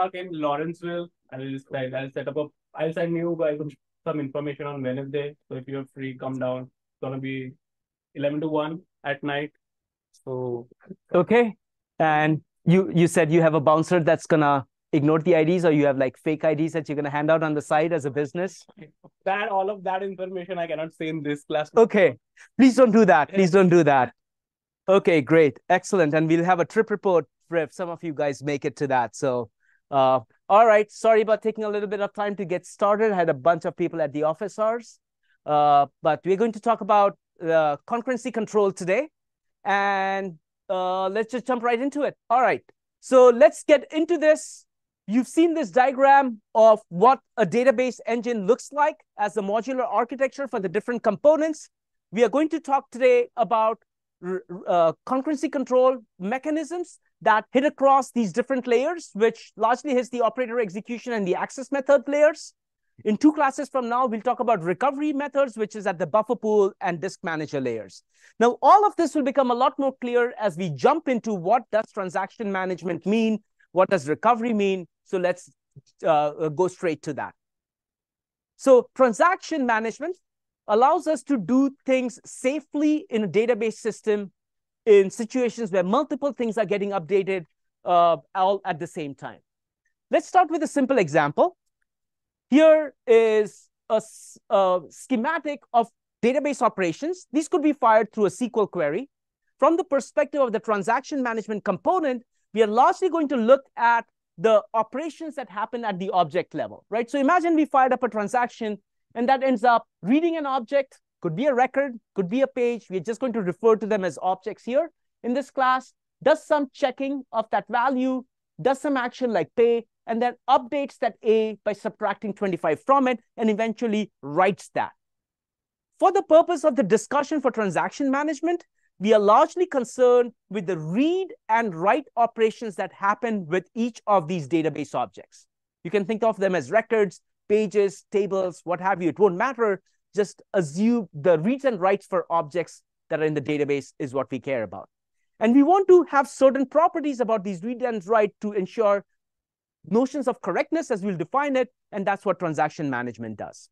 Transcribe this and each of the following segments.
Goldmark in Lawrenceville. I'll I'll set up a I'll send you guys some information on Wednesday. So if you're free, come down. It's gonna be eleven to one at night. So okay. And you you said you have a bouncer that's gonna ignore the IDs, or you have like fake IDs that you're gonna hand out on the side as a business. That all of that information I cannot say in this class. Okay, please don't do that. Please don't do that. Okay, great, excellent, and we'll have a trip report if some of you guys make it to that. So, uh, all right. Sorry about taking a little bit of time to get started. I had a bunch of people at the office hours, uh, but we're going to talk about uh, concurrency control today, and uh, let's just jump right into it. All right. So let's get into this. You've seen this diagram of what a database engine looks like as a modular architecture for the different components. We are going to talk today about uh, concurrency control mechanisms that hit across these different layers, which largely hits the operator execution and the access method layers. In two classes from now, we'll talk about recovery methods, which is at the buffer pool and disk manager layers. Now, all of this will become a lot more clear as we jump into what does transaction management mean? What does recovery mean? So let's uh, go straight to that. So transaction management allows us to do things safely in a database system in situations where multiple things are getting updated uh, all at the same time. Let's start with a simple example. Here is a, a schematic of database operations. These could be fired through a SQL query. From the perspective of the transaction management component, we are largely going to look at the operations that happen at the object level, right? So imagine we fired up a transaction and that ends up reading an object, could be a record, could be a page. We're just going to refer to them as objects here in this class, does some checking of that value, does some action like pay, and then updates that A by subtracting 25 from it, and eventually writes that. For the purpose of the discussion for transaction management, we are largely concerned with the read and write operations that happen with each of these database objects. You can think of them as records, pages, tables, what have you. It won't matter. Just assume the reads and writes for objects that are in the database is what we care about. And we want to have certain properties about these read and write to ensure notions of correctness as we'll define it. And that's what transaction management does.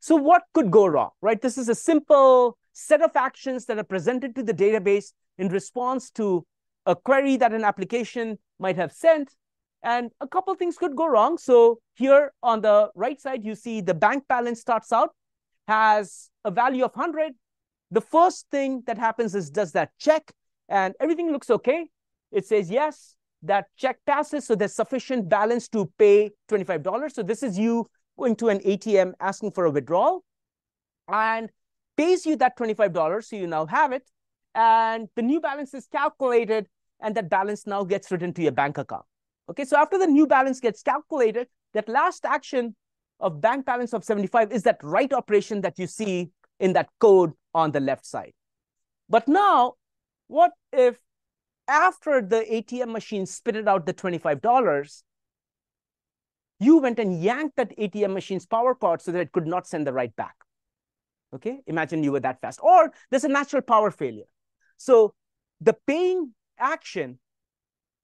So what could go wrong, right? This is a simple set of actions that are presented to the database in response to a query that an application might have sent. And a couple things could go wrong. So here on the right side, you see the bank balance starts out, has a value of 100. The first thing that happens is does that check and everything looks okay. It says yes, that check passes. So there's sufficient balance to pay $25. So this is you going to an ATM asking for a withdrawal and pays you that $25. So you now have it. And the new balance is calculated and that balance now gets written to your bank account. Okay, so after the new balance gets calculated, that last action of bank balance of 75 is that write operation that you see in that code on the left side. But now, what if after the ATM machine spitted out the $25, you went and yanked that ATM machine's power cord so that it could not send the write back. Okay, imagine you were that fast. Or there's a natural power failure. So the paying action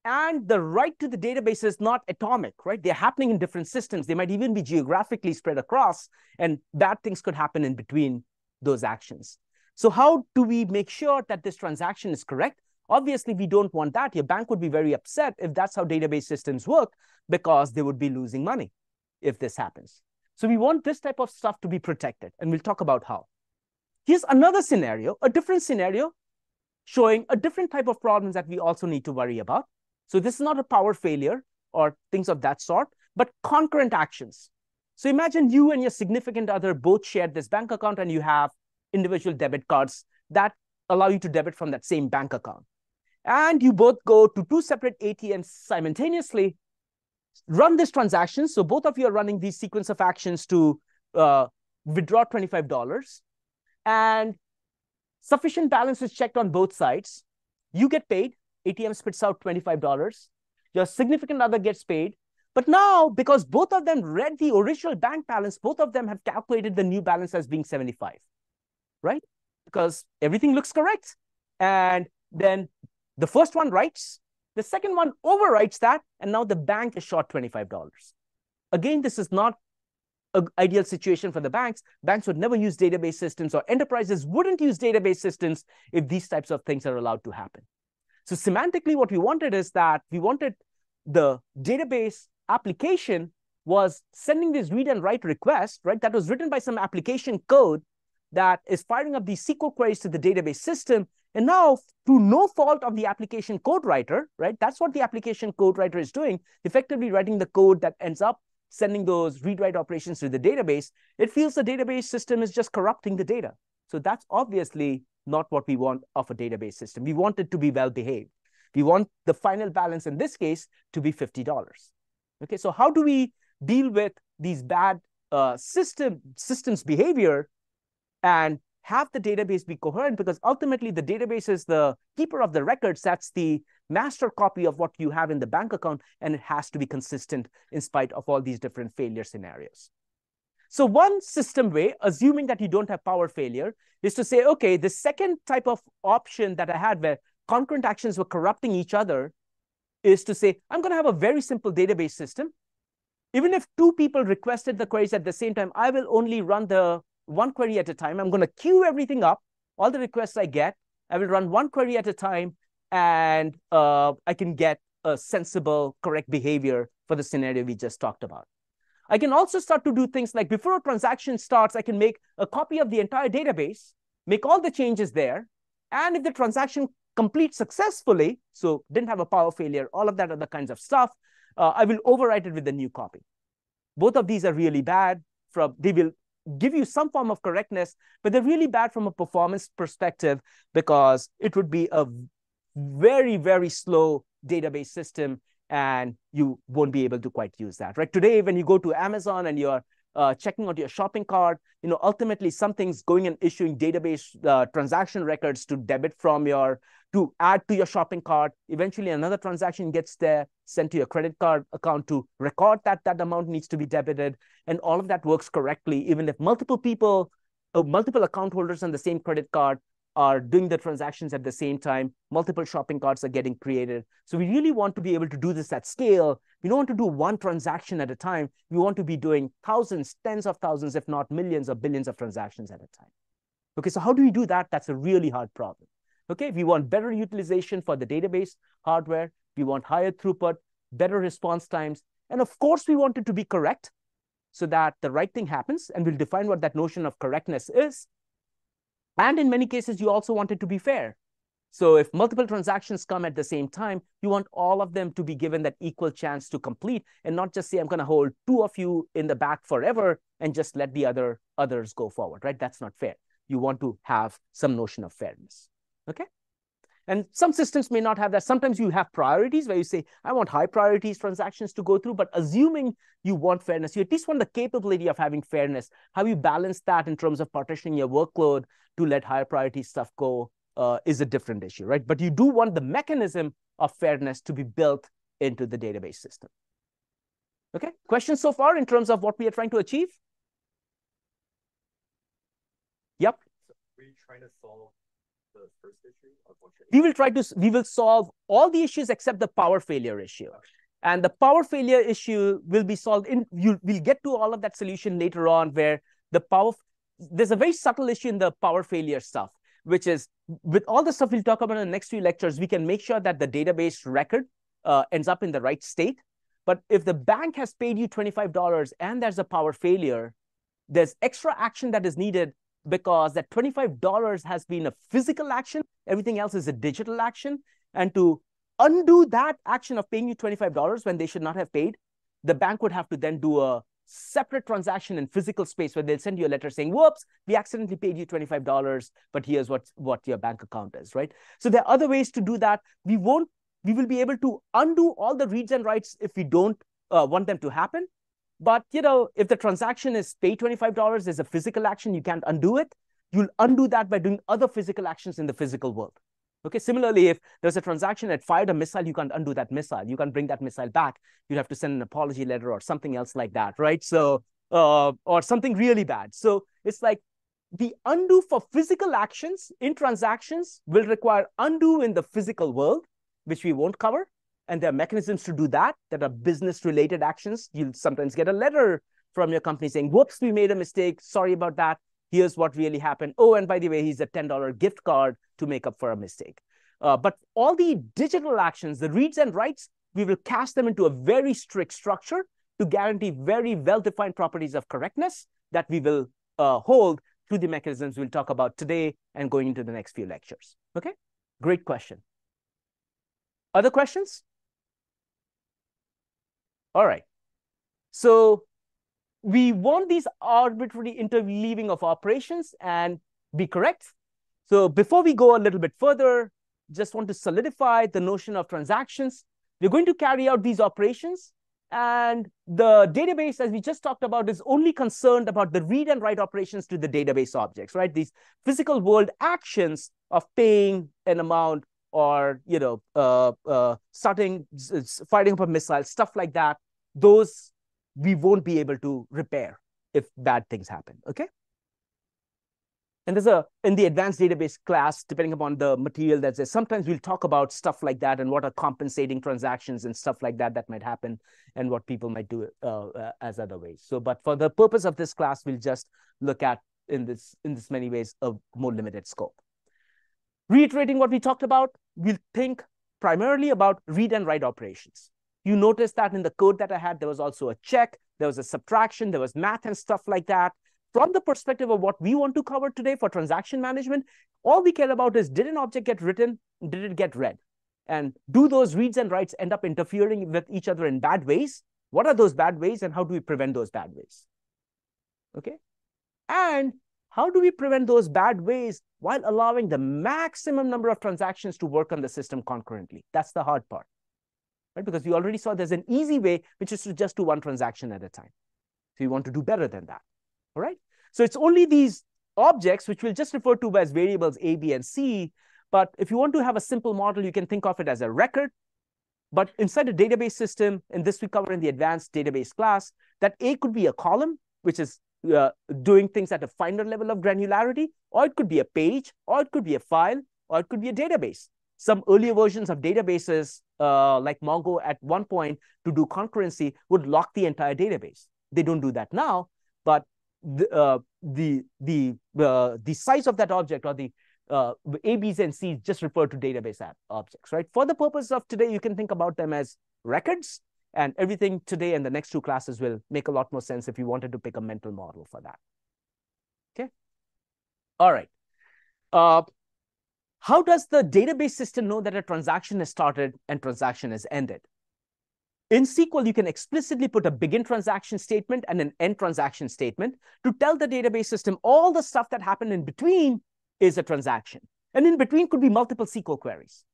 and the write to the database is not atomic, right? They're happening in different systems. They might even be geographically spread across, and bad things could happen in between those actions. So how do we make sure that this transaction is correct? Obviously, we don't want that. Your bank would be very upset if that's how database systems work because they would be losing money if this happens. So we want this type of stuff to be protected, and we'll talk about how. Here's another scenario, a different scenario, showing a different type of problems that we also need to worry about. So this is not a power failure or things of that sort, but concurrent actions. So imagine you and your significant other both share this bank account and you have individual debit cards that allow you to debit from that same bank account and you both go to two separate ATMs simultaneously, run this transaction. So both of you are running these sequence of actions to uh, withdraw $25 and sufficient balance is checked on both sides. You get paid, ATM spits out $25. Your significant other gets paid. But now, because both of them read the original bank balance, both of them have calculated the new balance as being 75, right? Because everything looks correct. And then the first one writes, The second one overwrites that, and now the bank is short $25. Again, this is not an ideal situation for the banks. Banks would never use database systems, or enterprises wouldn't use database systems if these types of things are allowed to happen. So semantically, what we wanted is that we wanted the database application was sending this read and write request, right? That was written by some application code that is firing up these SQL queries to the database system. And now, through no fault of the application code writer, right? That's what the application code writer is doing, effectively writing the code that ends up sending those read-write operations to the database. It feels the database system is just corrupting the data. So that's obviously not what we want of a database system. We want it to be well-behaved. We want the final balance in this case to be $50. Okay, so how do we deal with these bad uh, system systems behavior and have the database be coherent because ultimately the database is the keeper of the records. That's the master copy of what you have in the bank account, and it has to be consistent in spite of all these different failure scenarios. So one system way, assuming that you don't have power failure, is to say, okay, the second type of option that I had where concurrent actions were corrupting each other is to say, I'm going to have a very simple database system. Even if two people requested the queries at the same time, I will only run the one query at a time. I'm going to queue everything up, all the requests I get. I will run one query at a time, and uh, I can get a sensible, correct behavior for the scenario we just talked about. I can also start to do things like before a transaction starts, I can make a copy of the entire database, make all the changes there. And if the transaction completes successfully, so didn't have a power failure, all of that other kinds of stuff, uh, I will overwrite it with the new copy. Both of these are really bad. From they will give you some form of correctness, but they're really bad from a performance perspective because it would be a very, very slow database system and you won't be able to quite use that, right? Today, when you go to Amazon and you're uh, checking out your shopping cart, you know, ultimately something's going and issuing database uh, transaction records to debit from your, to add to your shopping cart. Eventually another transaction gets there, sent to your credit card account to record that that amount needs to be debited. And all of that works correctly, even if multiple people, uh, multiple account holders on the same credit card are doing the transactions at the same time. Multiple shopping carts are getting created. So we really want to be able to do this at scale. We don't want to do one transaction at a time. We want to be doing thousands, tens of thousands, if not millions or billions of transactions at a time. Okay, so how do we do that? That's a really hard problem. Okay, we want better utilization for the database hardware. We want higher throughput, better response times. And of course, we want it to be correct so that the right thing happens. And we'll define what that notion of correctness is. And in many cases, you also want it to be fair. So if multiple transactions come at the same time, you want all of them to be given that equal chance to complete and not just say, I'm going to hold two of you in the back forever and just let the other others go forward, right? That's not fair. You want to have some notion of fairness, okay? And some systems may not have that. Sometimes you have priorities where you say, I want high priorities transactions to go through, but assuming you want fairness, you at least want the capability of having fairness. How you balance that in terms of partitioning your workload to let higher priority stuff go uh, is a different issue, right? But you do want the mechanism of fairness to be built into the database system. Okay, questions so far in terms of what we are trying to achieve? Yep. So were trying to solve the first issue what we will try to we will solve all the issues except the power failure issue. And the power failure issue will be solved in you we'll get to all of that solution later on where the power there's a very subtle issue in the power failure stuff which is with all the stuff we'll talk about in the next few lectures we can make sure that the database record uh, ends up in the right state. But if the bank has paid you $25 and there's a power failure there's extra action that is needed because that $25 has been a physical action, everything else is a digital action. And to undo that action of paying you $25 when they should not have paid, the bank would have to then do a separate transaction in physical space where they'll send you a letter saying, whoops, we accidentally paid you $25, but here's what, what your bank account is, right? So there are other ways to do that. We won't, we will be able to undo all the reads and writes if we don't uh, want them to happen. But you know, if the transaction is pay $25, there's a physical action, you can't undo it. You'll undo that by doing other physical actions in the physical world. Okay, similarly, if there's a transaction that fired a missile, you can't undo that missile. You can't bring that missile back. You'd have to send an apology letter or something else like that, right? So, uh, or something really bad. So it's like the undo for physical actions in transactions will require undo in the physical world, which we won't cover. And there are mechanisms to do that that are business related actions. You'll sometimes get a letter from your company saying, whoops, we made a mistake. Sorry about that. Here's what really happened. Oh, and by the way, here's a $10 gift card to make up for a mistake. Uh, but all the digital actions, the reads and writes, we will cast them into a very strict structure to guarantee very well-defined properties of correctness that we will uh, hold through the mechanisms we'll talk about today and going into the next few lectures. Okay, great question. Other questions? All right. So we want these arbitrary interleaving of operations and be correct. So before we go a little bit further, just want to solidify the notion of transactions. We're going to carry out these operations and the database, as we just talked about, is only concerned about the read and write operations to the database objects, right? These physical world actions of paying an amount or, you know, uh, uh, starting, firing up a missile, stuff like that. Those we won't be able to repair if bad things happen, okay? And there's a, in the advanced database class, depending upon the material that's there, sometimes we'll talk about stuff like that and what are compensating transactions and stuff like that that might happen and what people might do uh, uh, as other ways. So, but for the purpose of this class, we'll just look at in this, in this many ways, a more limited scope. Reiterating what we talked about, we'll think primarily about read and write operations. You notice that in the code that I had, there was also a check, there was a subtraction, there was math and stuff like that from the perspective of what we want to cover today for transaction management, all we care about is did an object get written? Did it get read? And do those reads and writes end up interfering with each other in bad ways? What are those bad ways and how do we prevent those bad ways? Okay. And how do we prevent those bad ways while allowing the maximum number of transactions to work on the system concurrently? That's the hard part, right? Because we already saw there's an easy way, which is to just do one transaction at a time. So you want to do better than that. All right. So it's only these objects, which we'll just refer to as variables A, B, and C. But if you want to have a simple model, you can think of it as a record. But inside a database system, and this we cover in the advanced database class, that A could be a column, which is uh, doing things at a finer level of granularity, or it could be a page, or it could be a file, or it could be a database. Some earlier versions of databases, uh, like Mongo at one point to do concurrency, would lock the entire database. They don't do that now, but the uh, the the uh, the size of that object or the uh, A, B's, and C's just refer to database objects, right? For the purpose of today, you can think about them as records, and everything today and the next two classes will make a lot more sense if you wanted to pick a mental model for that. Okay. All right. Uh, how does the database system know that a transaction has started and transaction has ended? In SQL, you can explicitly put a begin transaction statement and an end transaction statement to tell the database system all the stuff that happened in between is a transaction. And in between could be multiple SQL queries.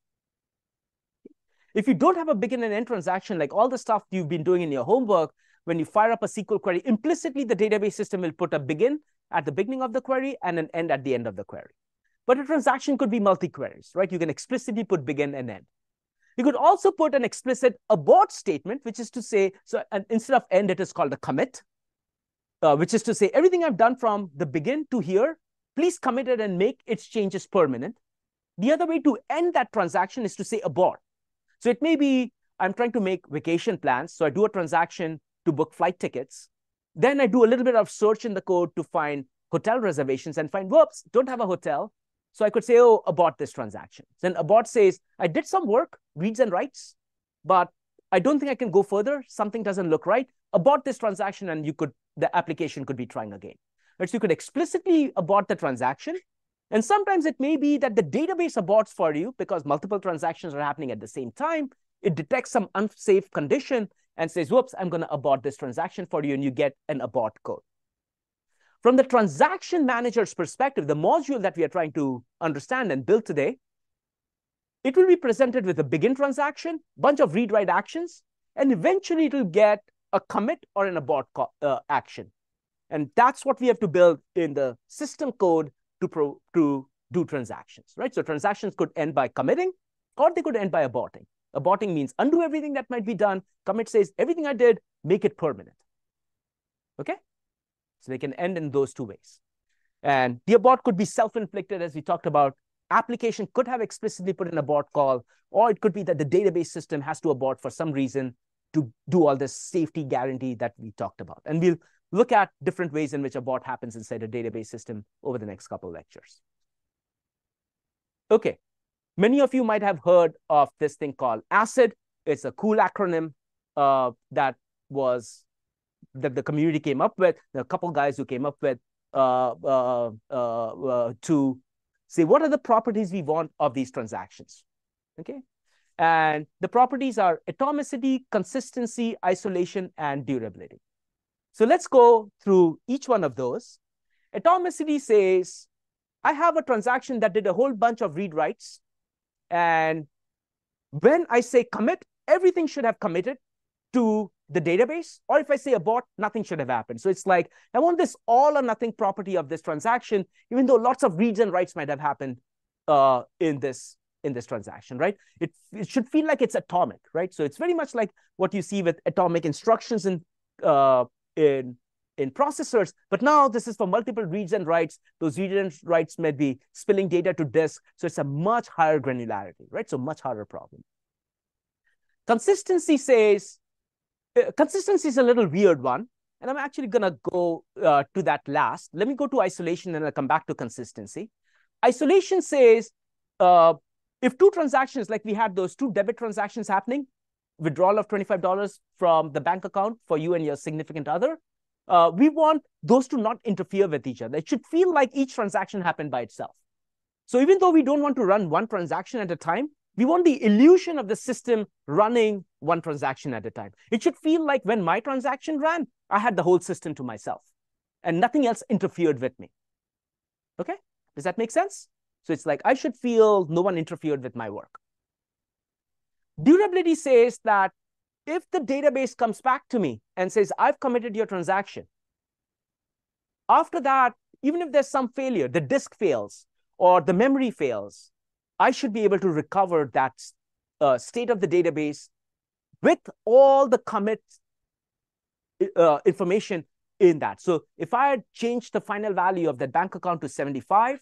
If you don't have a begin and end transaction, like all the stuff you've been doing in your homework, when you fire up a SQL query, implicitly the database system will put a begin at the beginning of the query and an end at the end of the query. But a transaction could be multi-queries, right? You can explicitly put begin and end. You could also put an explicit abort statement, which is to say, so instead of end, it is called a commit, uh, which is to say everything I've done from the begin to here, please commit it and make its changes permanent. The other way to end that transaction is to say abort. So it may be I'm trying to make vacation plans. So I do a transaction to book flight tickets. Then I do a little bit of search in the code to find hotel reservations and find, whoops, don't have a hotel. So I could say, oh, abort this transaction. Then abort says, I did some work, reads and writes, but I don't think I can go further. Something doesn't look right. Abort this transaction and you could, the application could be trying again. Right? So you could explicitly abort the transaction. And sometimes it may be that the database aborts for you because multiple transactions are happening at the same time. It detects some unsafe condition and says, whoops, I'm going to abort this transaction for you, and you get an abort code. From the transaction manager's perspective, the module that we are trying to understand and build today, it will be presented with a begin transaction, bunch of read-write actions, and eventually it will get a commit or an abort uh, action. And that's what we have to build in the system code to, pro to do transactions, right? So transactions could end by committing, or they could end by aborting. Aborting means undo everything that might be done. Commit says, everything I did, make it permanent. Okay? So they can end in those two ways. And the abort could be self-inflicted, as we talked about application could have explicitly put in abort call, or it could be that the database system has to abort for some reason to do all this safety guarantee that we talked about. And we'll look at different ways in which abort happens inside a database system over the next couple of lectures. Okay, many of you might have heard of this thing called ACID. It's a cool acronym uh, that was that the community came up with. a couple guys who came up with uh, uh, uh, uh, to say what are the properties we want of these transactions. Okay, and the properties are atomicity, consistency, isolation, and durability. So let's go through each one of those. Atomicity says, I have a transaction that did a whole bunch of read writes. And when I say commit, everything should have committed to the database. Or if I say abort, nothing should have happened. So it's like, I want this all or nothing property of this transaction, even though lots of reads and writes might have happened uh, in this in this transaction, right? It, it should feel like it's atomic, right? So it's very much like what you see with atomic instructions in uh, in in processors, but now this is for multiple reads and writes. Those reads and writes may be spilling data to disk, so it's a much higher granularity, right? So much harder problem. Consistency says, uh, consistency is a little weird one, and I'm actually gonna go uh, to that last. Let me go to isolation and I'll come back to consistency. Isolation says, uh, if two transactions, like we had those two debit transactions happening, withdrawal of $25 from the bank account for you and your significant other, uh, we want those to not interfere with each other. It should feel like each transaction happened by itself. So even though we don't want to run one transaction at a time, we want the illusion of the system running one transaction at a time. It should feel like when my transaction ran, I had the whole system to myself and nothing else interfered with me. Okay, does that make sense? So it's like I should feel no one interfered with my work. Durability says that if the database comes back to me and says, I've committed your transaction, after that, even if there's some failure, the disk fails or the memory fails, I should be able to recover that uh, state of the database with all the commit uh, information in that. So if I had changed the final value of that bank account to 75,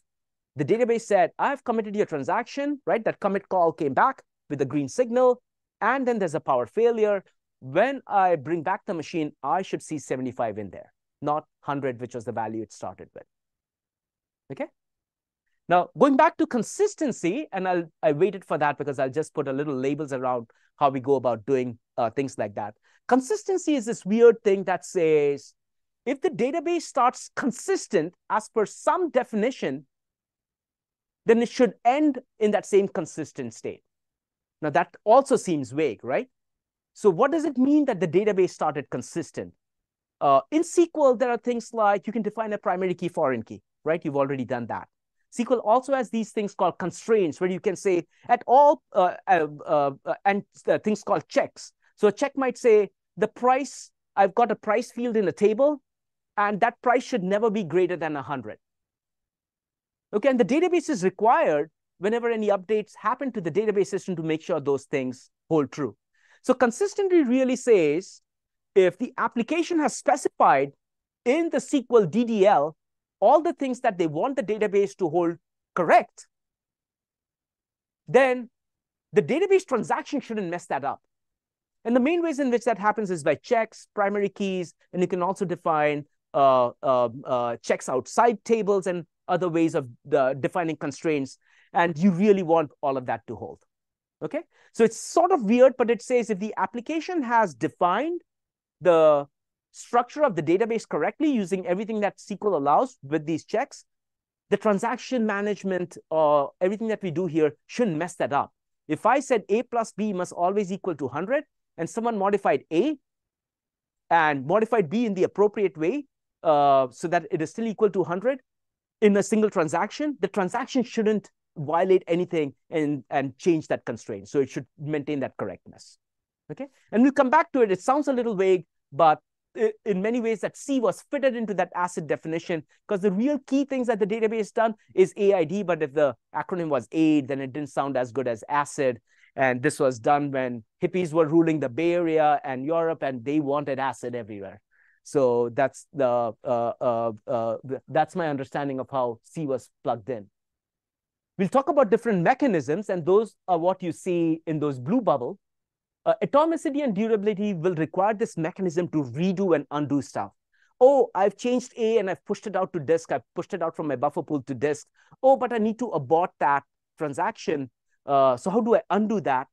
the database said, I've committed your transaction, right? That commit call came back with a green signal, and then there's a power failure. When I bring back the machine, I should see 75 in there, not 100, which was the value it started with. Okay? Now, going back to consistency, and I'll, I waited for that because I'll just put a little labels around how we go about doing uh, things like that. Consistency is this weird thing that says, if the database starts consistent as per some definition, then it should end in that same consistent state. Now that also seems vague, right? So what does it mean that the database started consistent? Uh, in SQL, there are things like you can define a primary key, foreign key, right? You've already done that. SQL also has these things called constraints, where you can say at all, uh, uh, uh, and uh, things called checks. So a check might say the price, I've got a price field in a table, and that price should never be greater than 100. Okay, and the database is required whenever any updates happen to the database system to make sure those things hold true. So consistency really says if the application has specified in the SQL DDL all the things that they want the database to hold correct, then the database transaction shouldn't mess that up. And the main ways in which that happens is by checks, primary keys, and you can also define uh, uh, uh, checks outside tables and other ways of the defining constraints. And you really want all of that to hold. Okay. So it's sort of weird, but it says if the application has defined the structure of the database correctly using everything that SQL allows with these checks, the transaction management or uh, everything that we do here shouldn't mess that up. If I said A plus B must always equal to 100 and someone modified A and modified B in the appropriate way uh, so that it is still equal to 100, in a single transaction, the transaction shouldn't violate anything and, and change that constraint. So it should maintain that correctness. Okay. And we'll come back to it. It sounds a little vague, but in many ways that C was fitted into that ACID definition because the real key things that the database done is AID, but if the acronym was AID, then it didn't sound as good as ACID. And this was done when hippies were ruling the Bay Area and Europe, and they wanted ACID everywhere. So that's the uh, uh, uh, that's my understanding of how C was plugged in. We'll talk about different mechanisms, and those are what you see in those blue bubble. Uh, atomicity and durability will require this mechanism to redo and undo stuff. Oh, I've changed A and I've pushed it out to disk. I've pushed it out from my buffer pool to disk. Oh, but I need to abort that transaction. Uh, so how do I undo that?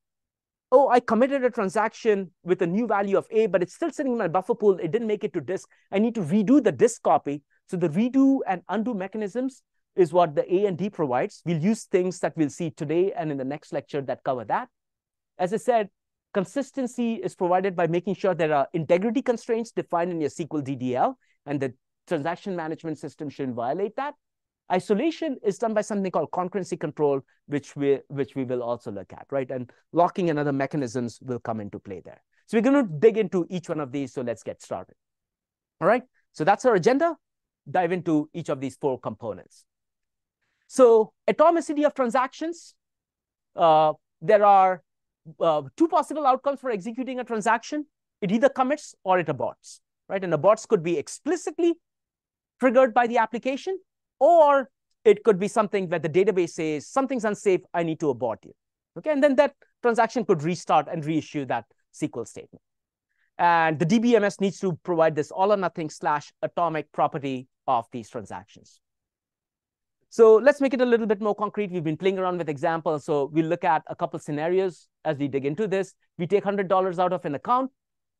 Oh, I committed a transaction with a new value of A, but it's still sitting in my buffer pool. It didn't make it to disk. I need to redo the disk copy. So the redo and undo mechanisms is what the A and D provides. We'll use things that we'll see today and in the next lecture that cover that. As I said, consistency is provided by making sure there are integrity constraints defined in your SQL DDL, and the transaction management system shouldn't violate that. Isolation is done by something called concurrency control, which we, which we will also look at, right? And locking and other mechanisms will come into play there. So we're going to dig into each one of these, so let's get started. All right, so that's our agenda. Dive into each of these four components. So atomicity of transactions, uh, there are uh, two possible outcomes for executing a transaction. It either commits or it aborts, right? And aborts could be explicitly triggered by the application, or it could be something where the database says something's unsafe, I need to abort you. Okay, and then that transaction could restart and reissue that SQL statement. And the DBMS needs to provide this all or nothing slash atomic property of these transactions. So let's make it a little bit more concrete. We've been playing around with examples. So we'll look at a couple scenarios as we dig into this. We take $100 out of an account,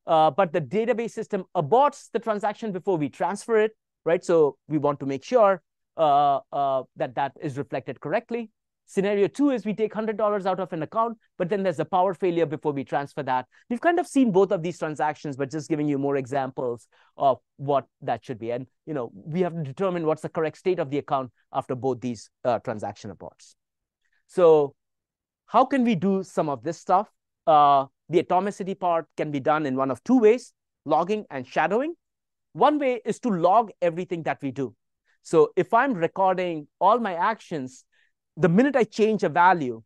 uh, but the database system aborts the transaction before we transfer it, right? So we want to make sure uh, uh, that that is reflected correctly. Scenario two is we take $100 out of an account, but then there's a power failure before we transfer that. We've kind of seen both of these transactions, but just giving you more examples of what that should be. And, you know, we have to determine what's the correct state of the account after both these uh, transaction aborts. So how can we do some of this stuff? Uh, the atomicity part can be done in one of two ways, logging and shadowing. One way is to log everything that we do. So if I'm recording all my actions, the minute I change a value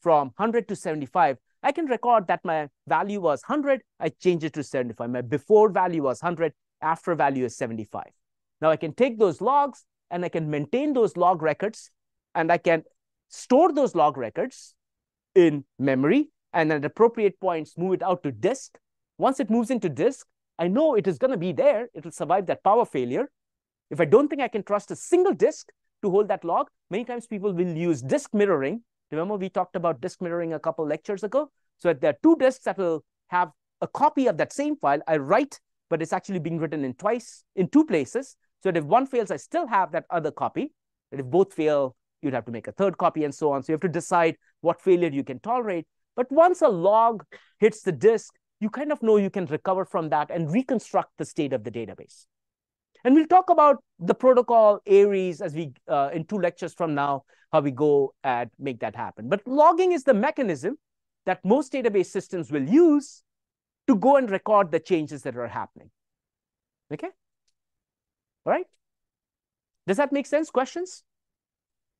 from 100 to 75, I can record that my value was 100, I change it to 75. My before value was 100, after value is 75. Now I can take those logs and I can maintain those log records and I can store those log records in memory and at appropriate points move it out to disk. Once it moves into disk, I know it is going to be there. It will survive that power failure. If I don't think I can trust a single disk, to hold that log. Many times people will use disk mirroring. Remember we talked about disk mirroring a couple lectures ago? So there are two disks that will have a copy of that same file. I write, but it's actually being written in twice, in two places. So that if one fails, I still have that other copy. And if both fail, you'd have to make a third copy and so on. So you have to decide what failure you can tolerate. But once a log hits the disk, you kind of know you can recover from that and reconstruct the state of the database. And we'll talk about the protocol Aries as we uh, in two lectures from now, how we go and make that happen. But logging is the mechanism that most database systems will use to go and record the changes that are happening. Okay? All right? Does that make sense? Questions?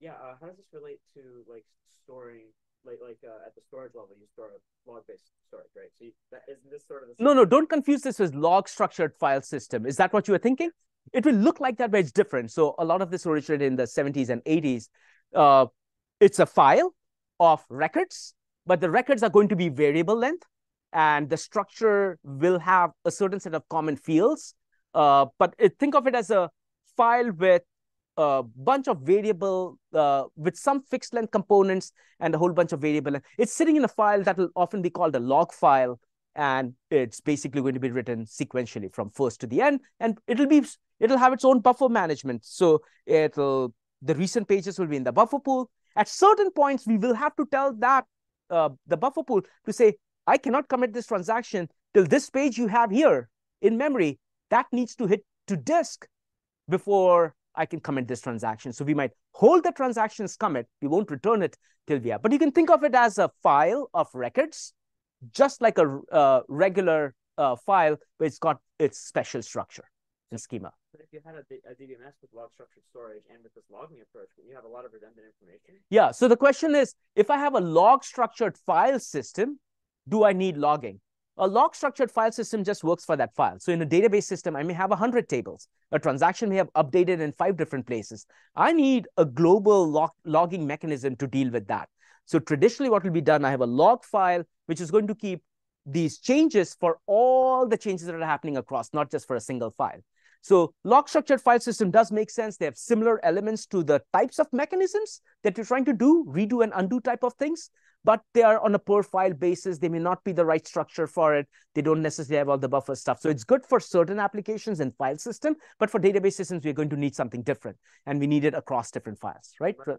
Yeah, uh, how does this relate to like storing, like like uh, at the storage level, you store log-based storage, right? So you, that, isn't this sort of the No, no, don't confuse this with log structured file system. Is that what you were thinking? It will look like that, but it's different. So a lot of this originated in the 70s and 80s. Uh, it's a file of records, but the records are going to be variable length, and the structure will have a certain set of common fields. Uh, but it, think of it as a file with a bunch of variable, uh, with some fixed length components and a whole bunch of variable length. It's sitting in a file that will often be called a log file, and it's basically going to be written sequentially from first to the end, and it'll be it'll have its own buffer management. So it'll the recent pages will be in the buffer pool. At certain points, we will have to tell that uh, the buffer pool to say, I cannot commit this transaction till this page you have here in memory. That needs to hit to disk before I can commit this transaction. So we might hold the transactions commit. We won't return it till we have. But you can think of it as a file of records, just like a uh, regular uh, file, but it's got its special structure and schema. But if you had a, a DBMS with log structured storage and with this logging approach, you have a lot of redundant information. Yeah. So the question is, if I have a log structured file system, do I need logging? A log structured file system just works for that file. So in a database system, I may have 100 tables. A transaction may have updated in five different places. I need a global log logging mechanism to deal with that. So traditionally what will be done, I have a log file, which is going to keep these changes for all the changes that are happening across, not just for a single file. So log structured file system does make sense. They have similar elements to the types of mechanisms that you're trying to do, redo and undo type of things but they are on a per file basis. They may not be the right structure for it. They don't necessarily have all the buffer stuff. So it's good for certain applications and file system, but for database systems, we're going to need something different. And we need it across different files, right? right.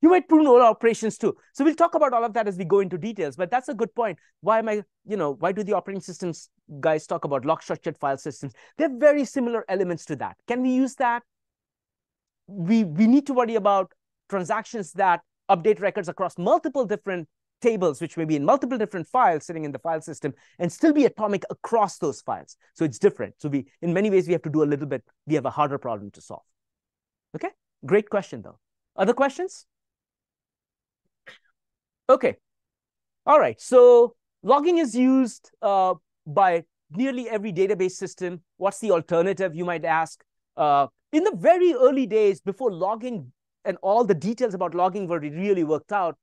You might prune all operations too. So we'll talk about all of that as we go into details, but that's a good point. Why am I, you know, why do the operating systems guys talk about log structured file systems? They're very similar elements to that. Can we use that? We, we need to worry about transactions that update records across multiple different tables, which may be in multiple different files sitting in the file system and still be atomic across those files. So it's different. So we, in many ways, we have to do a little bit, we have a harder problem to solve. Okay, great question though. Other questions? Okay, all right. So logging is used uh, by nearly every database system. What's the alternative, you might ask? Uh, in the very early days, before logging and all the details about logging were really worked out,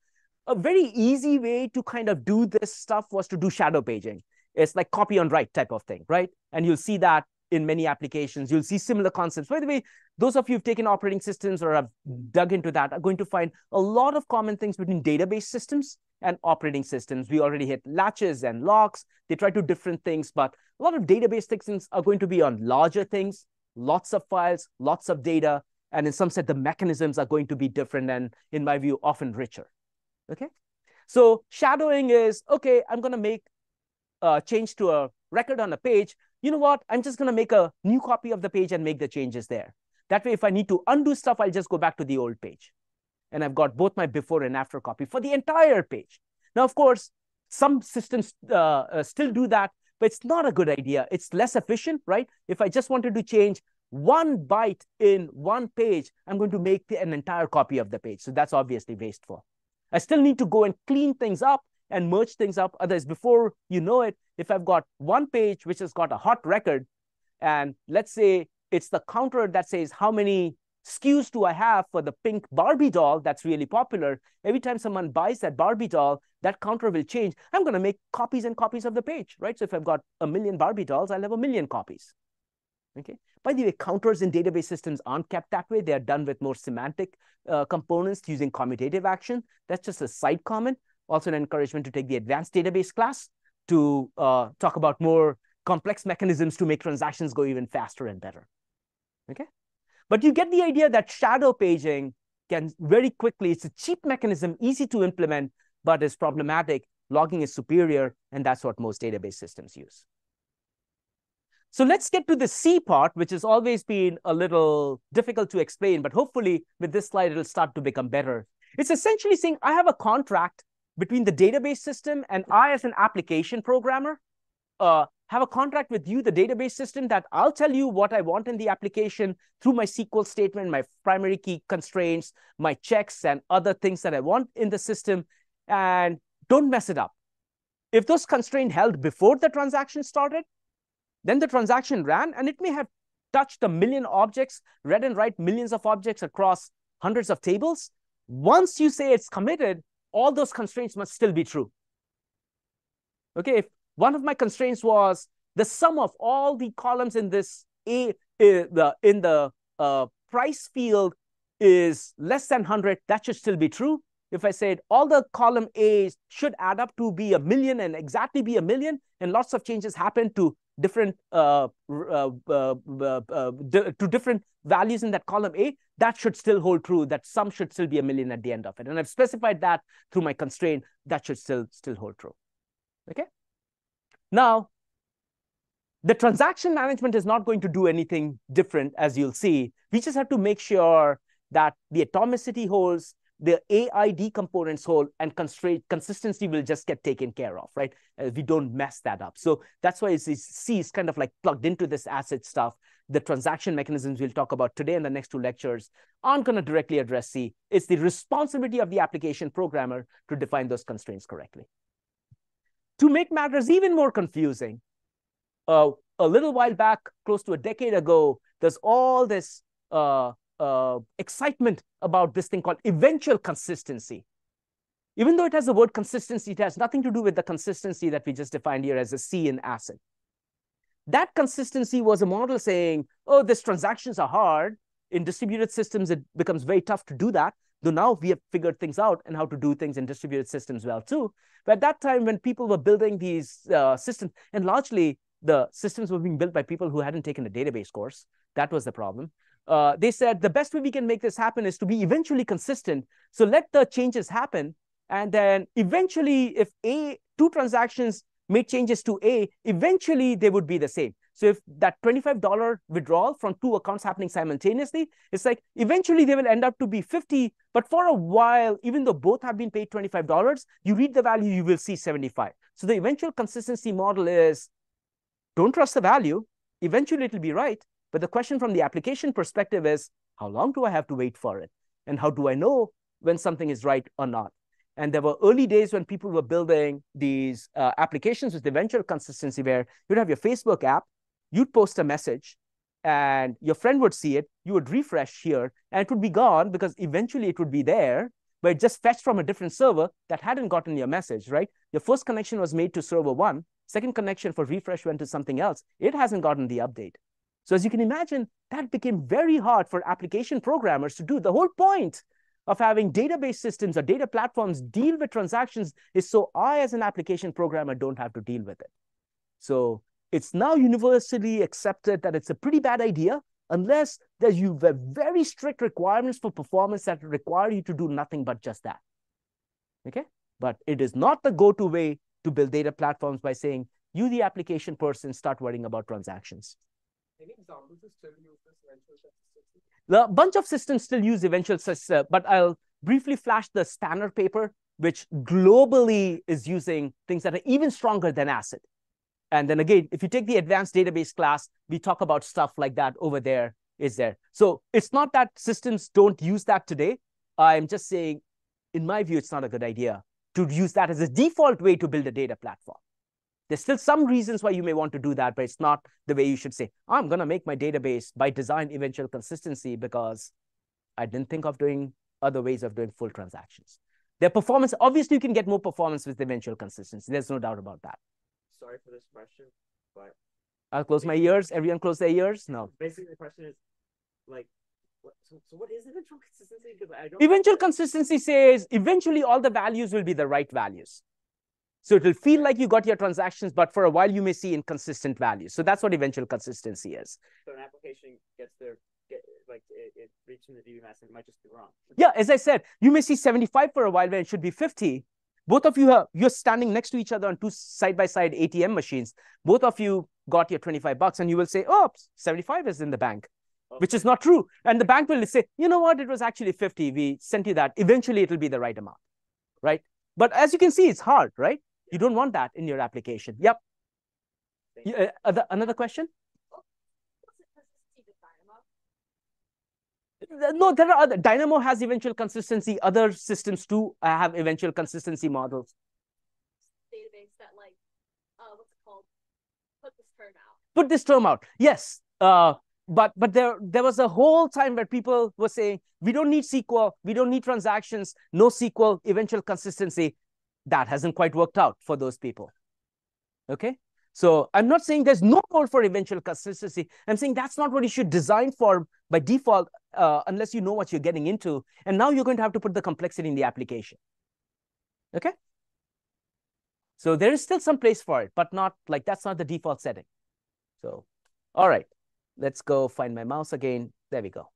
a very easy way to kind of do this stuff was to do shadow paging. It's like copy on write type of thing, right? And you'll see that in many applications. You'll see similar concepts. By the way, those of you who've taken operating systems or have dug into that are going to find a lot of common things between database systems and operating systems. We already hit latches and locks. They try to different things, but a lot of database systems are going to be on larger things, lots of files, lots of data, and in some sense, the mechanisms are going to be different and, in my view, often richer. Okay. So shadowing is, okay, I'm going to make a change to a record on a page. You know what? I'm just going to make a new copy of the page and make the changes there. That way, if I need to undo stuff, I'll just go back to the old page. And I've got both my before and after copy for the entire page. Now, of course, some systems uh, uh, still do that, but it's not a good idea. It's less efficient, right? If I just wanted to change one byte in one page, I'm going to make an entire copy of the page. So that's obviously wasteful. I still need to go and clean things up and merge things up. Otherwise, before you know it, if I've got one page which has got a hot record, and let's say it's the counter that says how many SKUs do I have for the pink Barbie doll that's really popular. Every time someone buys that Barbie doll, that counter will change. I'm going to make copies and copies of the page, right? So if I've got a million Barbie dolls, I'll have a million copies. Okay. By the way, counters in database systems aren't kept that way. They are done with more semantic uh, components using commutative action. That's just a side comment. Also an encouragement to take the advanced database class to uh, talk about more complex mechanisms to make transactions go even faster and better. Okay. But you get the idea that shadow paging can very quickly, it's a cheap mechanism, easy to implement, but is problematic. Logging is superior, and that's what most database systems use. So let's get to the C part, which has always been a little difficult to explain, but hopefully with this slide, it'll start to become better. It's essentially saying I have a contract between the database system and I as an application programmer uh, have a contract with you, the database system, that I'll tell you what I want in the application through my SQL statement, my primary key constraints, my checks, and other things that I want in the system, and don't mess it up. If those constraints held before the transaction started, then the transaction ran and it may have touched a million objects, read and write millions of objects across hundreds of tables. Once you say it's committed, all those constraints must still be true. Okay, if one of my constraints was the sum of all the columns in this A uh, the in the uh, price field is less than 100, that should still be true. If I said all the column A's should add up to be a million and exactly be a million, and lots of changes happen to different uh, uh, uh, to different values in that column A, that should still hold true. That sum should still be a million at the end of it. And I've specified that through my constraint, that should still, still hold true. Okay. Now, the transaction management is not going to do anything different, as you'll see. We just have to make sure that the atomicity holds, the AID components hold and constraint consistency will just get taken care of, right? Uh, we don't mess that up. So that's why C is kind of like plugged into this ACID stuff. The transaction mechanisms we'll talk about today in the next two lectures aren't going to directly address C. It's the responsibility of the application programmer to define those constraints correctly. to make matters even more confusing, uh, a little while back, close to a decade ago, there's all this uh, uh, excitement about this thing called eventual consistency. Even though it has the word consistency, it has nothing to do with the consistency that we just defined here as a C in ACID. That consistency was a model saying, oh, these transactions are hard. In distributed systems, it becomes very tough to do that. Though now we have figured things out and how to do things in distributed systems well too. But at that time, when people were building these uh, systems, and largely the systems were being built by people who hadn't taken a database course, that was the problem. Uh, they said the best way we can make this happen is to be eventually consistent. So let the changes happen. And then eventually, if A, two transactions made changes to A, eventually they would be the same. So if that $25 withdrawal from two accounts happening simultaneously, it's like eventually they will end up to be 50, but for a while, even though both have been paid $25, you read the value, you will see 75. So the eventual consistency model is don't trust the value. Eventually it'll be right. But the question from the application perspective is, how long do I have to wait for it? And how do I know when something is right or not? And there were early days when people were building these uh, applications with eventual consistency where you'd have your Facebook app, you'd post a message, and your friend would see it, you would refresh here, and it would be gone because eventually it would be there, but it just fetched from a different server that hadn't gotten your message, right? Your first connection was made to server one, second connection for refresh went to something else. It hasn't gotten the update. So as you can imagine, that became very hard for application programmers to do. The whole point of having database systems or data platforms deal with transactions is so I, as an application programmer, don't have to deal with it. So it's now universally accepted that it's a pretty bad idea unless that you have very strict requirements for performance that require you to do nothing but just that. Okay? But it is not the go-to way to build data platforms by saying, you, the application person, start worrying about transactions. Any examples of still use this eventual consistency? A bunch of systems still use eventual, uh, but I'll briefly flash the Spanner paper, which globally is using things that are even stronger than ACID. And then again, if you take the advanced database class, we talk about stuff like that over there is there. So it's not that systems don't use that today. I'm just saying, in my view, it's not a good idea to use that as a default way to build a data platform. There's still some reasons why you may want to do that, but it's not the way you should say, I'm going to make my database by design eventual consistency because I didn't think of doing other ways of doing full transactions. Their performance, obviously, you can get more performance with eventual consistency. There's no doubt about that sorry for this question, but I'll close my ears. Everyone close their ears? No. basically the question is like what, so, so what is eventual consistency? Because I don't Eventual consistency says eventually all the values will be the right values. So it will feel like you got your transactions, but for a while you may see inconsistent values. So that's what eventual consistency is. So an application gets there get like it, it reaching the DBMS and it might just be wrong. Yeah, as I said, you may see 75 for a while when it should be 50, both of you are you're standing next to each other on two side by side ATM machines. Both of you got your 25 bucks, and you will say, Oh, 75 is in the bank, okay. which is not true. And the bank will say, You know what? It was actually 50. We sent you that. Eventually, it'll be the right amount, right? But as you can see, it's hard, right? You don't want that in your application. Yep. Uh, other, another question? no, there are other. Dynamo has eventual consistency. Other systems too have eventual consistency models. Database that like, uh, what's it called? Put this term out. Put this term out. Yes. Uh, but but there there was a whole time where people were saying we don't need SQL, we don't need transactions, no SQL, eventual consistency. That hasn't quite worked out for those people. Okay. So I'm not saying there's no role for eventual consistency. I'm saying that's not what you should design for by default uh, unless you know what you're getting into. And now you're going to have to put the complexity in the application. Okay? So there is still some place for it, but not like that's not the default setting. So, all right, let's go find my mouse again. There we go.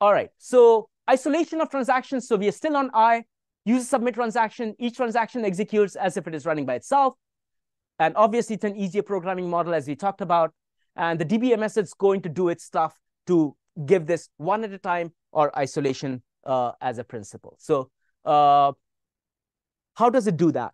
All right, so isolation of transactions. So we are still on I. Use a submit transaction. Each transaction executes as if it is running by itself. And obviously, it's an easier programming model, as we talked about. And the DBMS is going to do its stuff to give this one at a time or isolation uh, as a principle. So uh, how does it do that?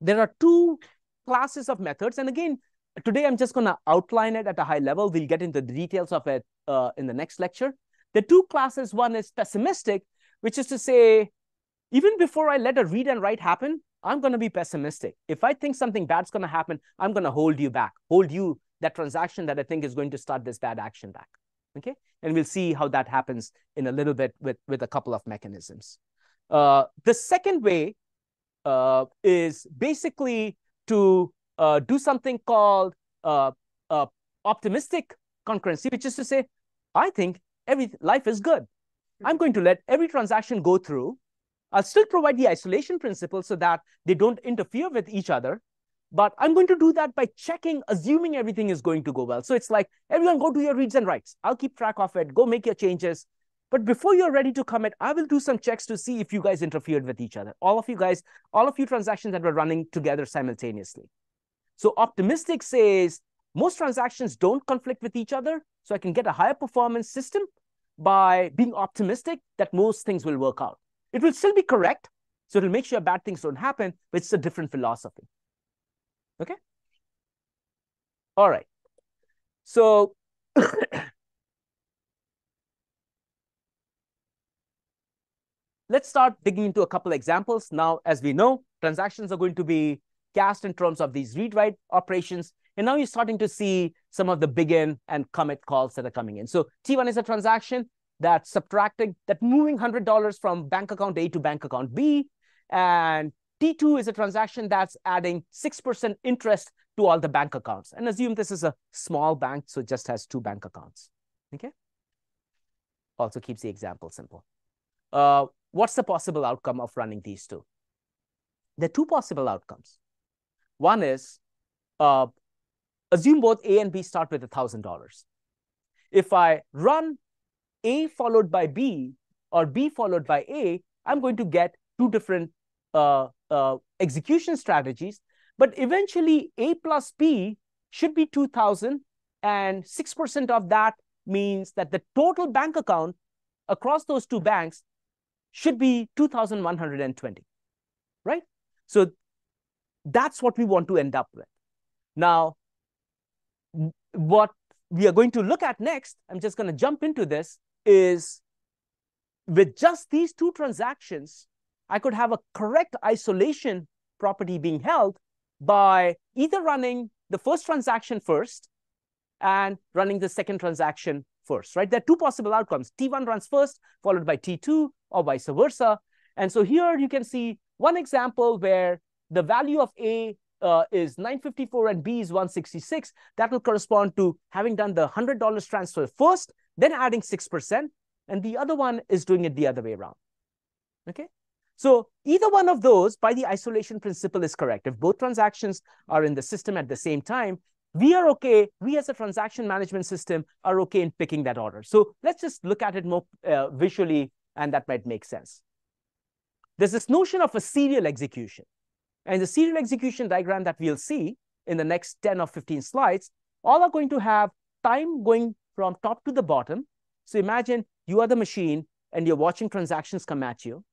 There are two classes of methods. And again, today I'm just going to outline it at a high level. We'll get into the details of it uh, in the next lecture. The two classes, one is pessimistic, which is to say even before I let a read and write happen, I'm going to be pessimistic. If I think something bad's going to happen, I'm going to hold you back, hold you that transaction that I think is going to start this bad action back. Okay, and we'll see how that happens in a little bit with, with a couple of mechanisms. Uh, the second way uh, is basically to uh, do something called uh, uh, optimistic concurrency, which is to say, I think every life is good. I'm going to let every transaction go through. I'll still provide the isolation principle so that they don't interfere with each other. But I'm going to do that by checking, assuming everything is going to go well. So it's like, everyone go do your reads and writes. I'll keep track of it. Go make your changes. But before you're ready to commit, I will do some checks to see if you guys interfered with each other. All of you guys, all of you transactions that were running together simultaneously. So optimistic says most transactions don't conflict with each other. So I can get a higher performance system by being optimistic that most things will work out. It will still be correct. So it'll make sure bad things don't happen, but it's a different philosophy. Okay? All right. So let's start digging into a couple examples. Now, as we know, transactions are going to be cast in terms of these read-write operations. And now you're starting to see some of the begin and commit calls that are coming in. So T1 is a transaction that's subtracting, that moving $100 from bank account A to bank account B. And T2 is a transaction that's adding 6% interest to all the bank accounts. And assume this is a small bank, so it just has two bank accounts. Okay? Also keeps the example simple. Uh, what's the possible outcome of running these two? There are two possible outcomes. One is uh, assume both A and B start with $1,000. If I run A followed by B or B followed by A, I'm going to get two different uh, uh, execution strategies. But eventually, A plus B should be 2,000, and 6% of that means that the total bank account across those two banks should be 2,120, right? So that's what we want to end up with. Now, what we are going to look at next, I'm just going to jump into this, is with just these two transactions, I could have a correct isolation property being held by either running the first transaction first and running the second transaction first, right? There are two possible outcomes. T1 runs first, followed by T2, or vice versa. And so here you can see one example where the value of A uh, is 954 and B is 166. That will correspond to having done the $100 transfer first, then adding 6%. And the other one is doing it the other way around. Okay. So either one of those by the isolation principle is correct. If both transactions are in the system at the same time, we are okay, we as a transaction management system are okay in picking that order. So let's just look at it more uh, visually and that might make sense. There's this notion of a serial execution. And the serial execution diagram that we'll see in the next 10 or 15 slides, all are going to have time going from top to the bottom. So imagine you are the machine and you're watching transactions come at you.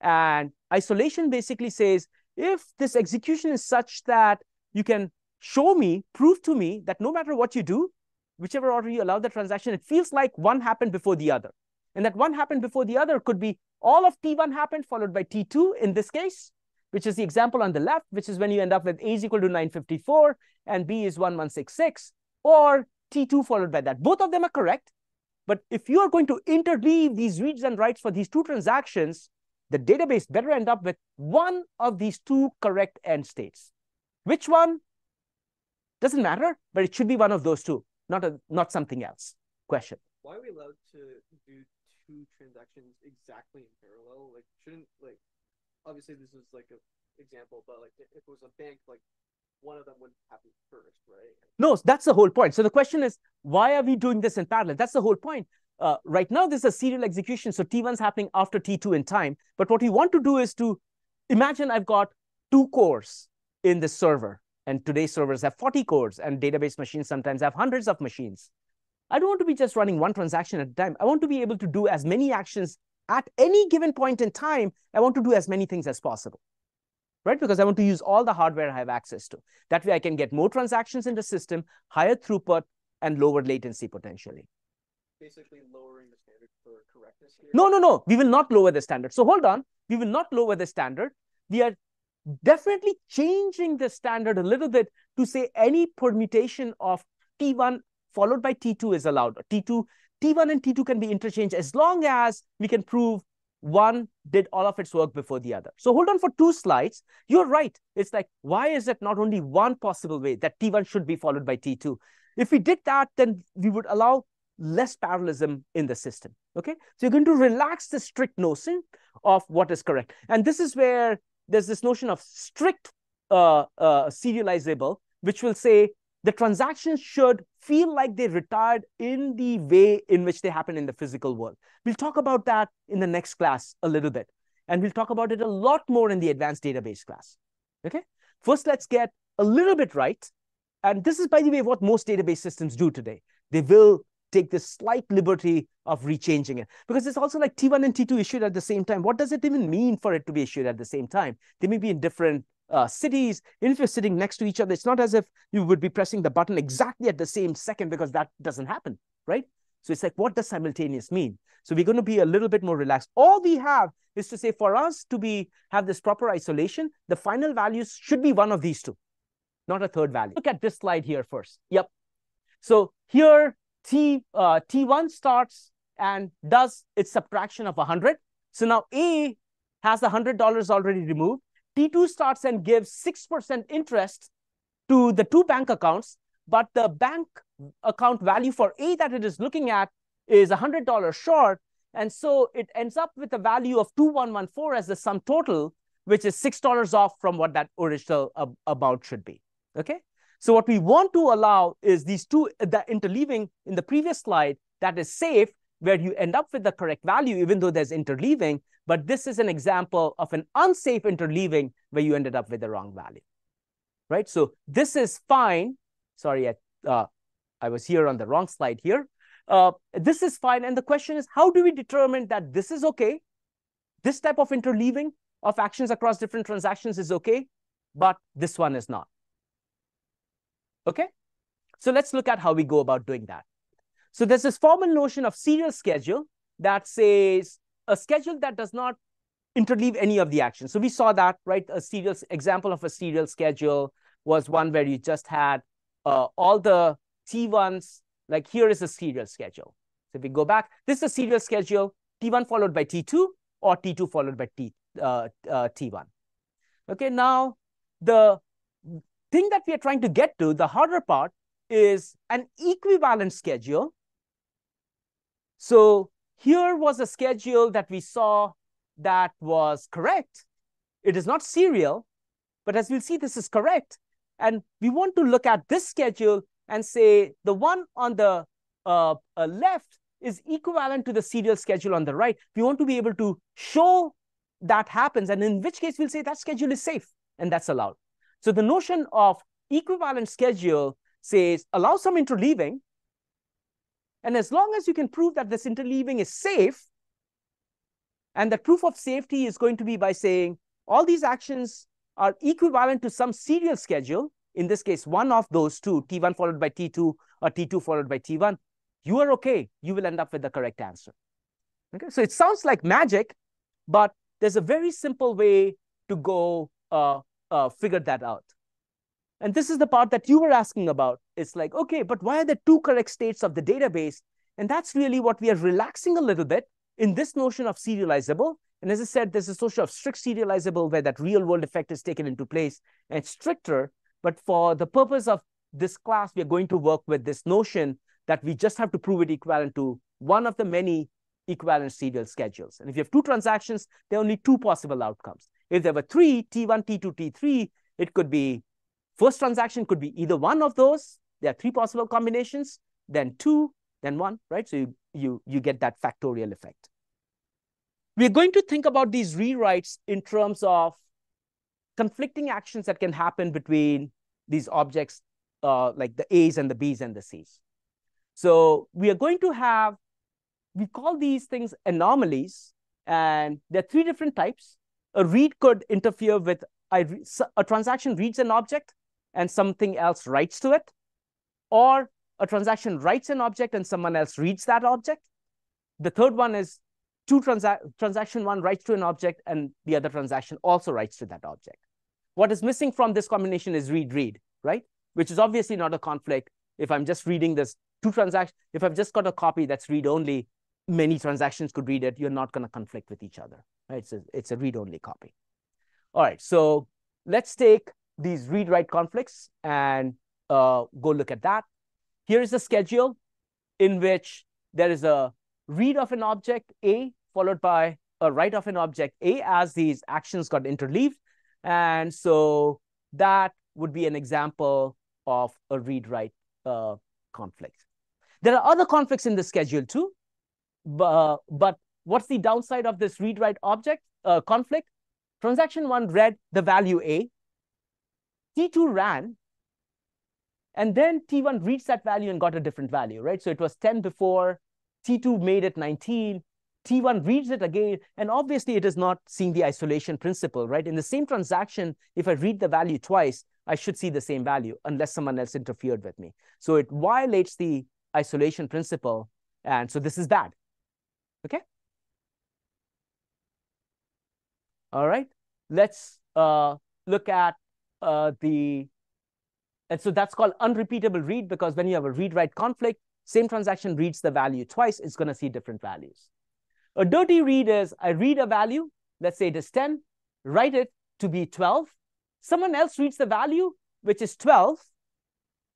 And isolation basically says, if this execution is such that you can show me, prove to me that no matter what you do, whichever order you allow the transaction, it feels like one happened before the other. And that one happened before the other could be all of T1 happened followed by T2 in this case, which is the example on the left, which is when you end up with A is equal to 954 and B is 1166, or T2 followed by that. Both of them are correct. But if you are going to interleave these reads and writes for these two transactions, the database better end up with one of these two correct end states. Which one? Doesn't matter, but it should be one of those two, not, a, not something else. Question. Why are we allowed to do two transactions exactly in parallel? Like, shouldn't like obviously this is like an example, but like if it was a bank, like one of them would happen first, right? No, that's the whole point. So the question is, why are we doing this in parallel? That's the whole point. Uh, right now, this is a serial execution. So T1's happening after T2 in time. But what we want to do is to imagine I've got two cores in the server. And today's servers have 40 cores and database machines sometimes have hundreds of machines. I don't want to be just running one transaction at a time. I want to be able to do as many actions at any given point in time. I want to do as many things as possible, right? Because I want to use all the hardware I have access to. That way I can get more transactions in the system, higher throughput, and lower latency potentially. basically lowering the standard for correctness here. No, no, no. We will not lower the standard. So hold on. We will not lower the standard. We are definitely changing the standard a little bit to say any permutation of T1 followed by T2 is allowed. T2, T1 and T2 can be interchanged as long as we can prove one did all of its work before the other. So hold on for two slides. You're right. It's like, why is it not only one possible way that T1 should be followed by T2? If we did that, then we would allow less parallelism in the system. Okay, so you're going to relax the strict notion of what is correct. And this is where there's this notion of strict uh, uh, serializable, which will say the transactions should feel like they retired in the way in which they happen in the physical world. We'll talk about that in the next class a little bit. And we'll talk about it a lot more in the advanced database class. Okay, first let's get a little bit right. And this is, by the way, what most database systems do today. They will take this slight liberty of rechanging it because it's also like T1 and T2 issued at the same time. What does it even mean for it to be issued at the same time? They may be in different uh, cities. If you're sitting next to each other, it's not as if you would be pressing the button exactly at the same second because that doesn't happen, right? So it's like, what does simultaneous mean? So we're going to be a little bit more relaxed. All we have is to say for us to be have this proper isolation, the final values should be one of these two, not a third value. Look at this slide here first. Yep. So here T, uh, T1 starts and does its subtraction of 100. So now A has the $100 already removed. T2 starts and gives 6% interest to the two bank accounts, but the bank account value for A that it is looking at is $100 short. And so it ends up with a value of 2114 as the sum total, which is $6 off from what that original uh, amount should be. Okay. So what we want to allow is these two, the interleaving in the previous slide that is safe, where you end up with the correct value, even though there's interleaving. But this is an example of an unsafe interleaving where you ended up with the wrong value, right? So this is fine. Sorry, I, uh, I was here on the wrong slide here. Uh, this is fine. And the question is, how do we determine that this is okay? This type of interleaving of actions across different transactions is okay, but this one is not. Okay, so let's look at how we go about doing that. So there's this formal notion of serial schedule that says a schedule that does not interleave any of the actions. So we saw that, right? A serial example of a serial schedule was one where you just had uh, all the T1s, like here is a serial schedule. So if we go back, this is a serial schedule, T1 followed by T2 or T2 followed by T, uh, uh, T1. Okay, now the thing that we are trying to get to, the harder part, is an equivalent schedule. So here was a schedule that we saw that was correct. It is not serial, but as we'll see, this is correct. And we want to look at this schedule and say the one on the uh, uh, left is equivalent to the serial schedule on the right. We want to be able to show that happens, and in which case we'll say that schedule is safe, and that's allowed. So the notion of equivalent schedule says allow some interleaving. And as long as you can prove that this interleaving is safe, and the proof of safety is going to be by saying all these actions are equivalent to some serial schedule, in this case, one of those two, T1 followed by T2 or T2 followed by T1, you are okay. You will end up with the correct answer. Okay, so it sounds like magic, but there's a very simple way to go uh, uh, figured that out. And this is the part that you were asking about. It's like, okay, but why are there two correct states of the database? And that's really what we are relaxing a little bit in this notion of serializable. And as I said, there's a notion of strict serializable where that real world effect is taken into place and stricter. But for the purpose of this class, we are going to work with this notion that we just have to prove it equivalent to one of the many equivalent serial schedules. And if you have two transactions, there are only two possible outcomes. If there were three, T1, T2, T3, it could be, first transaction could be either one of those. There are three possible combinations, then two, then one, right? So you, you, you get that factorial effect. We're going to think about these rewrites in terms of conflicting actions that can happen between these objects, uh, like the A's and the B's and the C's. So we are going to have, we call these things anomalies, and there are three different types a read could interfere with a transaction reads an object and something else writes to it, or a transaction writes an object and someone else reads that object. The third one is two transa transaction one writes to an object and the other transaction also writes to that object. What is missing from this combination is read-read, right? Which is obviously not a conflict. If I'm just reading this two transactions, if I've just got a copy that's read-only, many transactions could read it. You're not going to conflict with each other, right? It's a, it's a read-only copy. All right, so let's take these read-write conflicts and uh, go look at that. Here is a schedule in which there is a read of an object A followed by a write of an object A as these actions got interleaved. And so that would be an example of a read-write uh, conflict. There are other conflicts in the schedule too, but, but what's the downside of this read-write object uh, conflict? Transaction one read the value A, T2 ran, and then T1 reached that value and got a different value, right? So it was 10 before, T2 made it 19, T1 reads it again, and obviously it is not seeing the isolation principle, right? In the same transaction, if I read the value twice, I should see the same value unless someone else interfered with me. So it violates the isolation principle, and so this is bad, okay? All right, let's uh, look at uh, the, and so that's called unrepeatable read because when you have a read-write conflict, same transaction reads the value twice, it's going to see different values. A dirty read is I read a value, let's say it is 10, write it to be 12. Someone else reads the value, which is 12.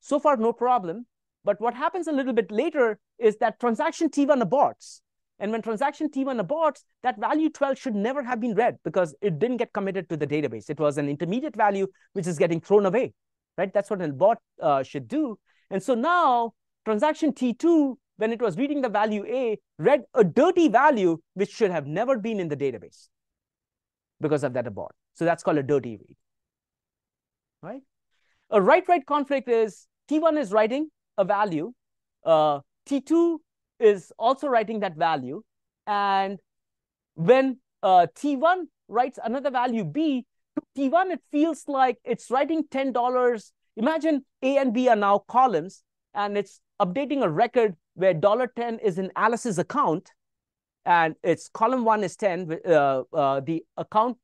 So far, no problem. But what happens a little bit later is that transaction T1 aborts. And when transaction T1 aborts, that value 12 should never have been read because it didn't get committed to the database. It was an intermediate value which is getting thrown away, right? That's what an abort uh, should do. And so now transaction T2, when it was reading the value A, read a dirty value which should have never been in the database because of that abort. So that's called a dirty read, right? A write-write conflict is T1 is writing a value, uh, T2 is also writing that value. And when uh, T1 writes another value B, to T1, it feels like it's writing $10. Imagine A and B are now columns, and it's updating a record where $10 is in Alice's account, and it's column one is 10, uh, uh, the account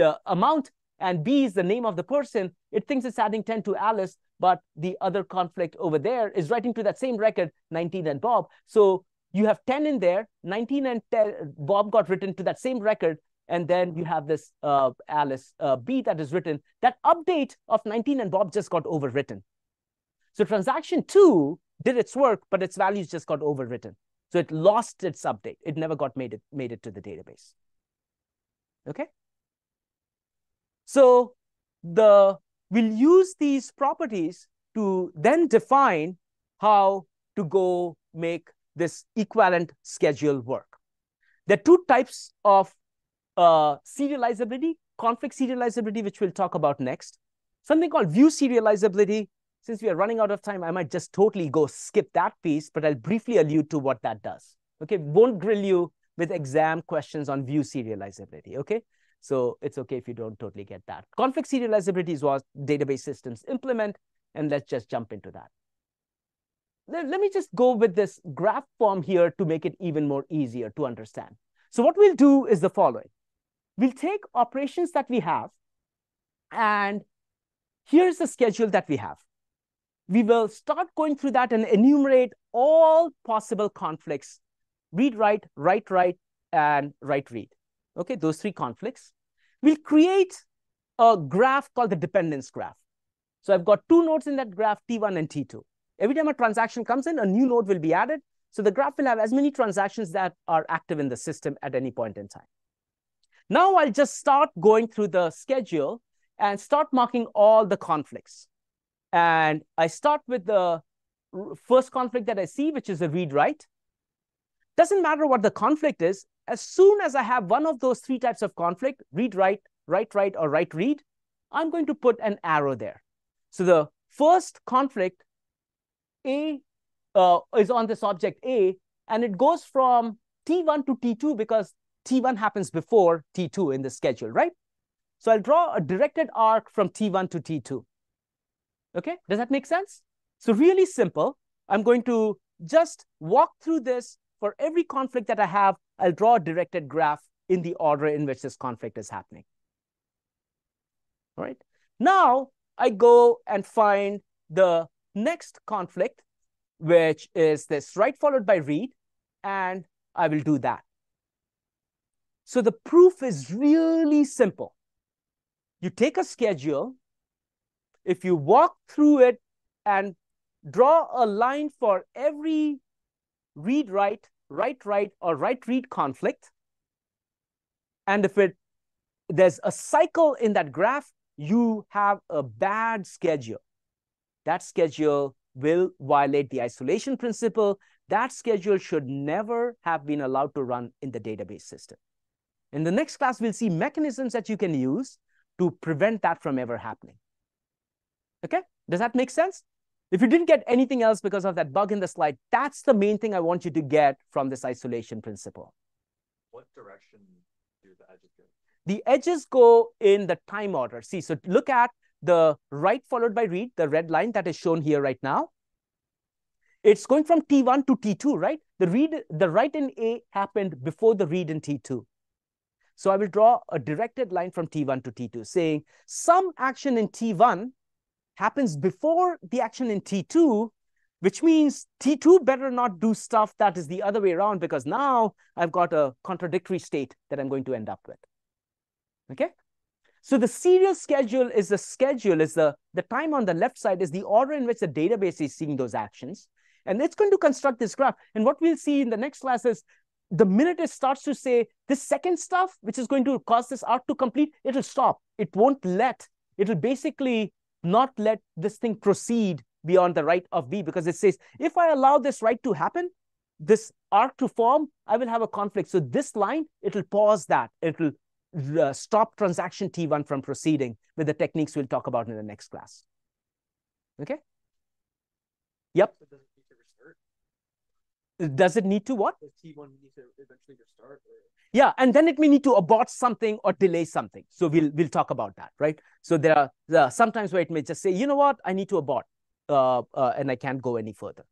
uh, amount, and B is the name of the person. It thinks it's adding 10 to Alice, but the other conflict over there is writing to that same record, 19 and Bob. So you have 10 in there, 19 and 10, Bob got written to that same record, and then you have this uh, Alice uh, B that is written. That update of 19 and Bob just got overwritten. So transaction two did its work, but its values just got overwritten. So it lost its update. It never got made it, made it to the database. Okay? So the we'll use these properties to then define how to go make this equivalent schedule work. There are two types of uh, serializability, conflict serializability, which we'll talk about next. Something called view serializability. Since we are running out of time, I might just totally go skip that piece, but I'll briefly allude to what that does. Okay, won't grill you with exam questions on view serializability. Okay, so it's okay if you don't totally get that. Conflict serializability is what database systems implement, and let's just jump into that. Let, let me just go with this graph form here to make it even more easier to understand. So what we'll do is the following. We'll take operations that we have, and here's the schedule that we have. We will start going through that and enumerate all possible conflicts, read, write, write, write, and write, read. Okay, those three conflicts. We'll create a graph called the dependence graph. So I've got two nodes in that graph, T1 and T2. Every time a transaction comes in, a new node will be added. So the graph will have as many transactions that are active in the system at any point in time. Now I'll just start going through the schedule and start marking all the conflicts. And I start with the first conflict that I see, which is a read-write. Doesn't matter what the conflict is, as soon as I have one of those three types of conflict, read, write, write, write, or write, read, I'm going to put an arrow there. So the first conflict, A, uh, is on this object A, and it goes from T1 to T2 because T1 happens before T2 in the schedule, right? So I'll draw a directed arc from T1 to T2. Okay, does that make sense? So really simple. I'm going to just walk through this for every conflict that I have. I'll draw a directed graph in the order in which this conflict is happening. All right. Now I go and find the next conflict, which is this write followed by read, and I will do that. So the proof is really simple. You take a schedule, if you walk through it and draw a line for every read write, write write, or write read conflict, and if it there's a cycle in that graph, you have a bad schedule. That schedule will violate the isolation principle. That schedule should never have been allowed to run in the database system. In the next class, we'll see mechanisms that you can use to prevent that from ever happening. Okay, does that make sense? If you didn't get anything else because of that bug in the slide, that's the main thing I want you to get from this isolation principle. What direction do the edges go? The edges go in the time order. See, so look at the write followed by read, the red line that is shown here right now. It's going from T1 to T2, right? The read, the write in A happened before the read in T2. So I will draw a directed line from T1 to T2 saying some action in T1 happens before the action in T2, which means T2 better not do stuff that is the other way around because now I've got a contradictory state that I'm going to end up with. Okay? So the serial schedule is the schedule, is the, the time on the left side is the order in which the database is seeing those actions. And it's going to construct this graph. And what we'll see in the next class is the minute it starts to say this second stuff, which is going to cause this arc to complete, it'll stop. It won't let, it'll basically not let this thing proceed beyond the right of B because it says, if I allow this right to happen, this arc to form, I will have a conflict. So this line, it'll pause that. It'll uh, stop transaction T1 from proceeding with the techniques we'll talk about in the next class. Okay? Yep. So does it need to restart? Does it need to what? Does T1 need to eventually restart? Or... Yeah, and then it may need to abort something or delay something. So we'll we'll talk about that, right? So there are uh, sometimes where it may just say, you know what, I need to abort, uh, uh, and I can't go any further.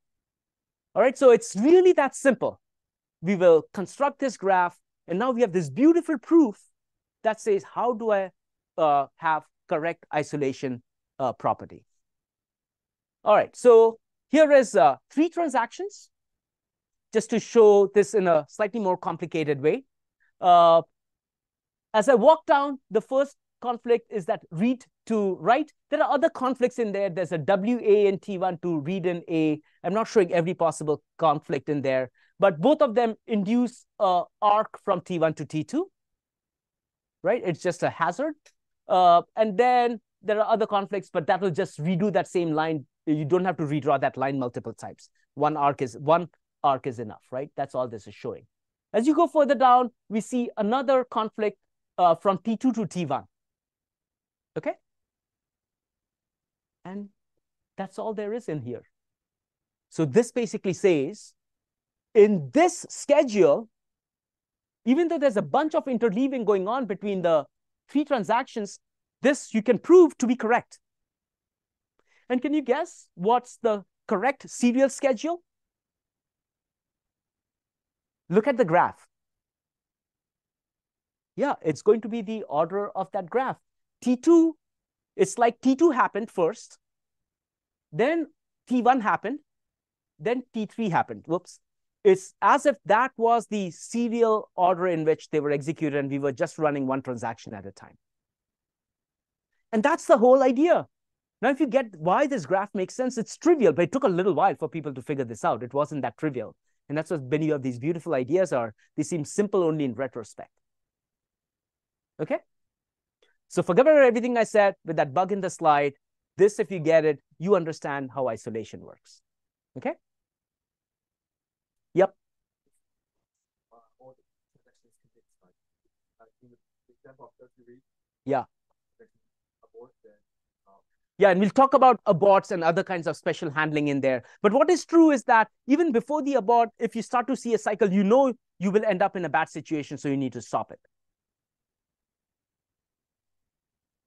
All right, so it's really that simple. We will construct this graph, and now we have this beautiful proof that says how do I uh, have correct isolation uh, property. All right, so here is uh, three transactions just to show this in a slightly more complicated way. Uh, as I walk down, the first conflict is that read to write. There are other conflicts in there. There's a WA and T1 to read in A. I'm not showing every possible conflict in there, but both of them induce a arc from T1 to T2, right? It's just a hazard. Uh, and then there are other conflicts, but that will just redo that same line. You don't have to redraw that line multiple times. One arc is one arc is enough, right? That's all this is showing. As you go further down, we see another conflict uh, from T2 to T1. Okay? And that's all there is in here. So this basically says, in this schedule, even though there's a bunch of interleaving going on between the three transactions, this you can prove to be correct. And can you guess what's the correct serial schedule? Look at the graph. Yeah, it's going to be the order of that graph. T2, it's like T2 happened first, then T1 happened, then T3 happened. Whoops. It's as if that was the serial order in which they were executed and we were just running one transaction at a time. And that's the whole idea. Now, if you get why this graph makes sense, it's trivial, but it took a little while for people to figure this out. It wasn't that trivial. And that's what many of these beautiful ideas are. They seem simple only in retrospect. Okay? So forget about everything I said with that bug in the slide. This, if you get it, you understand how isolation works. Okay? Yep. Yeah. Yeah, and we'll talk about aborts and other kinds of special handling in there. But what is true is that even before the abort, if you start to see a cycle, you know you will end up in a bad situation, so you need to stop it.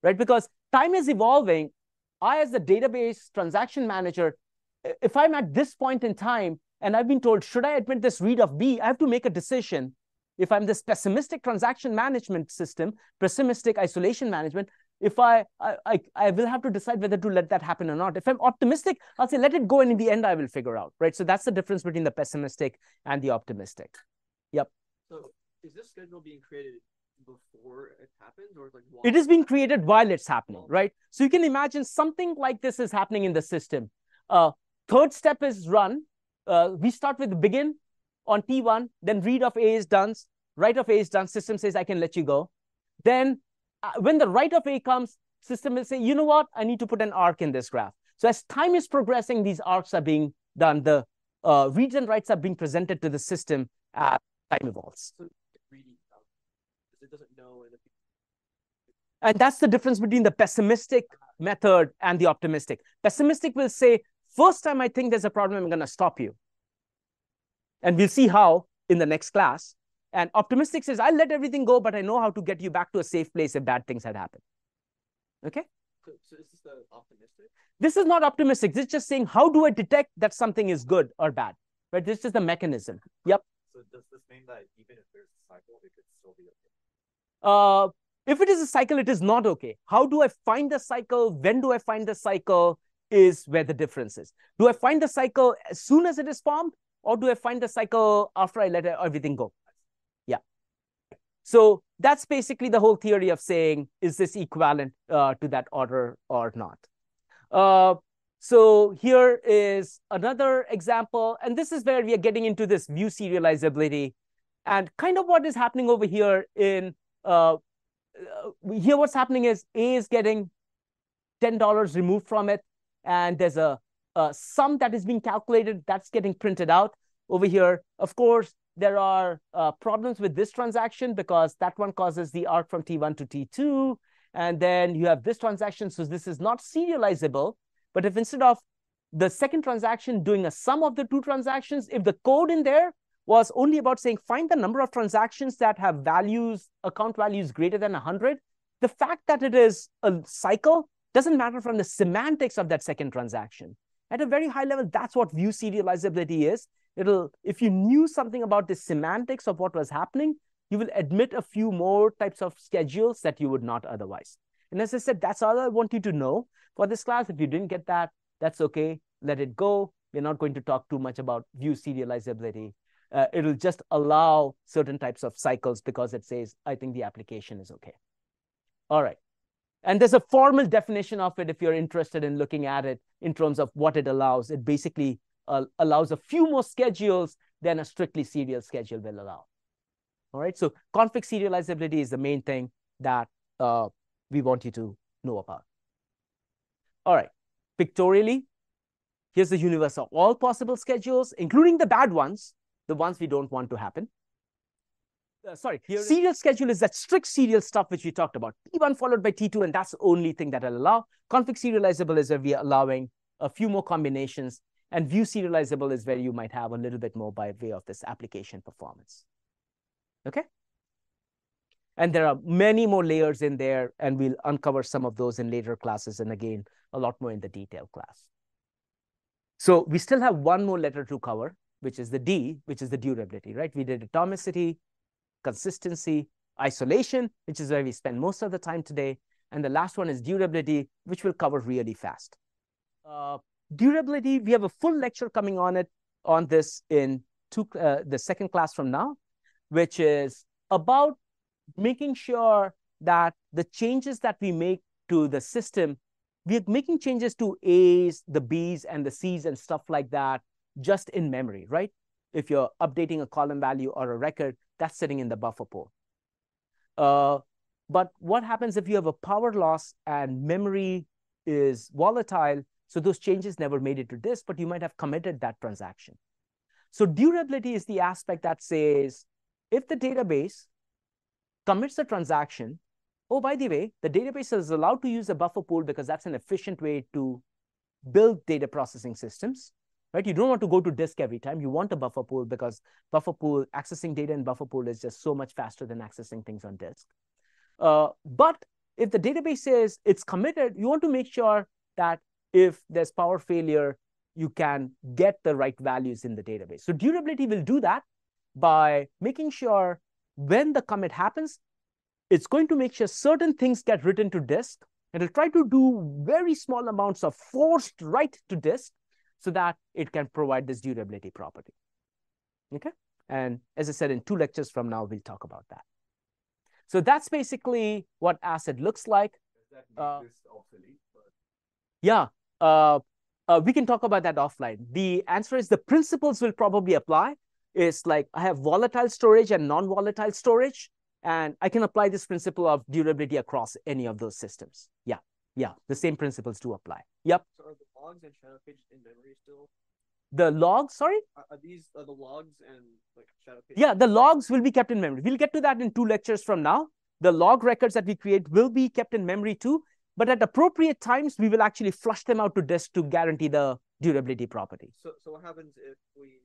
Right? Because time is evolving. I, as the database transaction manager, if I'm at this point in time and I've been told, should I admit this read of B, I have to make a decision. If I'm this pessimistic transaction management system, pessimistic isolation management, if I, I, I, I will have to decide whether to let that happen or not. If I'm optimistic, I'll say, let it go. And in the end, I will figure out, right? So that's the difference between the pessimistic and the optimistic. Yep. So is this schedule being created before it happens or like while It is being created while it's happening, right? So you can imagine something like this is happening in the system. Uh, third step is run. Uh, we start with begin on T1, then read of A is done, write of A is done. System says, I can let you go. Then when the right of A comes, system will say, you know what? I need to put an arc in this graph. So as time is progressing, these arcs are being done. The uh, reads and writes are being presented to the system as time evolves. so reading it doesn't know And that's the difference between the pessimistic method and the optimistic. Pessimistic will say, first time I think there's a problem, I'm going to stop you. And we'll see how in the next class. And optimistic says, I'll let everything go, but I know how to get you back to a safe place if bad things had happened. Okay? so, so is this the optimistic? This is not optimistic. This is just saying, how do I detect that something is good or bad? Right? This is the mechanism. Yep. So does this mean that even if there's a cycle, it could still be okay? Uh, if it is a cycle, it is not okay. How do I find the cycle? When do I find the cycle? Is where the difference is. Do I find the cycle as soon as it is formed, or do I find the cycle after I let everything go? So that's basically the whole theory of saying, is this equivalent uh, to that order or not? Uh, so here is another example, and this is where we are getting into this view serializability, and kind of what is happening over here in uh, uh, here what's happening is A is getting $10 removed from it, and there's a, a sum that is being calculated that's getting printed out over here. Of course, there are uh, problems with this transaction because that one causes the arc from T1 to T2. And then you have this transaction. So this is not serializable. But if instead of the second transaction doing a sum of the two transactions, if the code in there was only about saying find the number of transactions that have values, account values greater than 100, the fact that it is a cycle doesn't matter from the semantics of that second transaction. At a very high level, that's what view serializability is. It'll, if you knew something about the semantics of what was happening, you will admit a few more types of schedules that you would not otherwise. And as I said, that's all I want you to know for this class. If you didn't get that, that's okay. Let it go. We're not going to talk too much about view serializability. Uh, it'll just allow certain types of cycles because it says, I think the application is okay. All right. And there's a formal definition of it if you're interested in looking at it in terms of what it allows. It basically uh, allows a few more schedules than a strictly serial schedule will allow. All right, so conflict serializability is the main thing that uh, we want you to know about. All right, pictorially, here's the universe of all possible schedules, including the bad ones, the ones we don't want to happen. Uh, sorry, serial schedule is that strict serial stuff which we talked about. T1 followed by T2, and that's the only thing that will allow. Conflict serializable is where we are allowing a few more combinations, and view serializable is where you might have a little bit more by way of this application performance. Okay? And there are many more layers in there, and we'll uncover some of those in later classes, and again, a lot more in the detail class. So we still have one more letter to cover, which is the D, which is the durability, right? We did atomicity, consistency, isolation, which is where we spend most of the time today. And the last one is durability, which we'll cover really fast. Uh, durability, we have a full lecture coming on it, on this in two, uh, the second class from now, which is about making sure that the changes that we make to the system, we're making changes to A's, the B's, and the C's and stuff like that just in memory, right? If you're updating a column value or a record, that's sitting in the buffer pool. Uh, but what happens if you have a power loss and memory is volatile? So those changes never made it to disk, but you might have committed that transaction. So durability is the aspect that says, if the database commits a transaction, oh, by the way, the database is allowed to use a buffer pool because that's an efficient way to build data processing systems right? You don't want to go to disk every time. You want a buffer pool because buffer pool, accessing data in buffer pool is just so much faster than accessing things on disk. Uh, but if the database says it's committed, you want to make sure that if there's power failure, you can get the right values in the database. So durability will do that by making sure when the commit happens, it's going to make sure certain things get written to disk. and It'll try to do very small amounts of forced write to disk so that it can provide this durability property. Okay. And as I said, in two lectures from now, we'll talk about that. So that's basically what ACID looks like. Does that make Uh, this obsolete? But Yeah, uh, uh, we can talk about that offline. The answer is the principles will probably apply. It's like I have volatile storage and non-volatile storage, and I can apply this principle of durability across any of those systems. Yeah, yeah, the same principles do apply. Yep. So are the logs and shadow pages in memory still? The logs, sorry? Are, are these are the logs and like shadow pages? Yeah, the logs will be kept in memory. We'll get to that in two lectures from now. The log records that we create will be kept in memory too, but at appropriate times, we will actually flush them out to disk to guarantee the durability property. So so what happens if we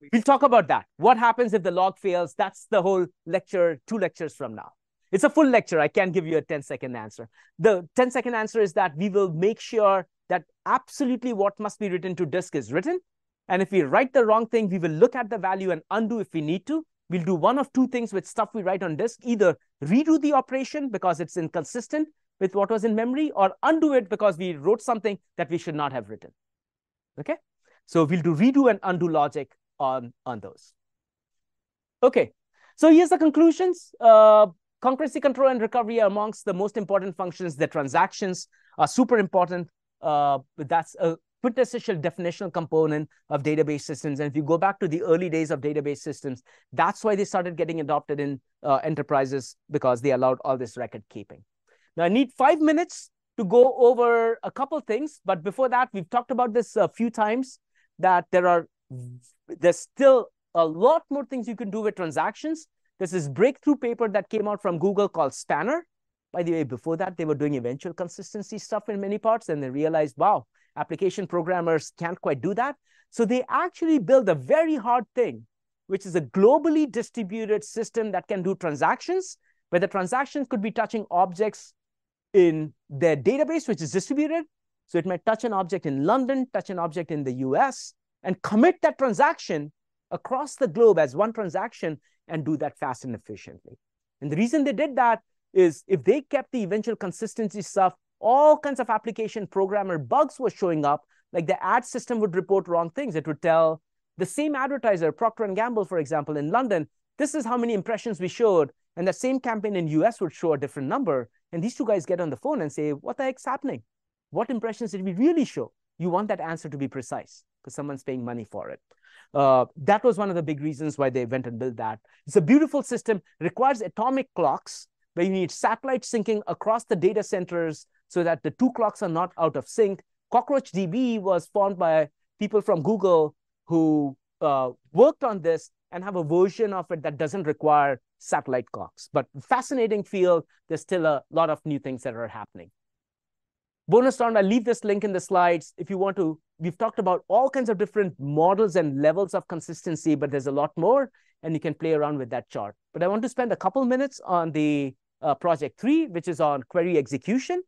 we We'll talk about that. What happens if the log fails? That's the whole lecture, two lectures from now. It's a full lecture. I can't give you a 10 second answer. The 10 second answer is that we will make sure that absolutely what must be written to disk is written. And if we write the wrong thing, we will look at the value and undo if we need to. We'll do one of two things with stuff we write on disk either redo the operation because it's inconsistent with what was in memory, or undo it because we wrote something that we should not have written. Okay? So we'll do redo and undo logic on, on those. Okay, so here's the conclusions. Uh, concurrency control and recovery are amongst the most important functions. The transactions are super important. Uh, that's a quintessential definitional component of database systems. And if you go back to the early days of database systems, that's why they started getting adopted in uh, enterprises because they allowed all this record keeping. Now I need five minutes to go over a couple things, but before that, we've talked about this a few times that there are there's still a lot more things you can do with transactions. There's this breakthrough paper that came out from Google called Spanner. By the way, before that, they were doing eventual consistency stuff in many parts, and they realized, wow, application programmers can't quite do that. So they actually built a very hard thing, which is a globally distributed system that can do transactions, where the transactions could be touching objects in their database, which is distributed. So it might touch an object in London, touch an object in the US, and commit that transaction across the globe as one transaction and do that fast and efficiently. And the reason they did that is if they kept the eventual consistency stuff, all kinds of application programmer bugs were showing up. Like the ad system would report wrong things. It would tell the same advertiser, Procter and Gamble, for example, in London, this is how many impressions we showed. And the same campaign in US would show a different number. And these two guys get on the phone and say, what the heck's happening? What impressions did we really show? You want that answer to be precise because someone's paying money for it. Uh, that was one of the big reasons why they went and built that. It's a beautiful system, requires atomic clocks where you need satellite syncing across the data centers so that the two clocks are not out of sync. Cockroach DB was formed by people from Google who uh, worked on this and have a version of it that doesn't require satellite clocks. But fascinating field, there's still a lot of new things that are happening. Bonus round, I'll leave this link in the slides. If you want to, we've talked about all kinds of different models and levels of consistency, but there's a lot more, and you can play around with that chart. But I want to spend a couple minutes on the uh, project three, which is on query execution.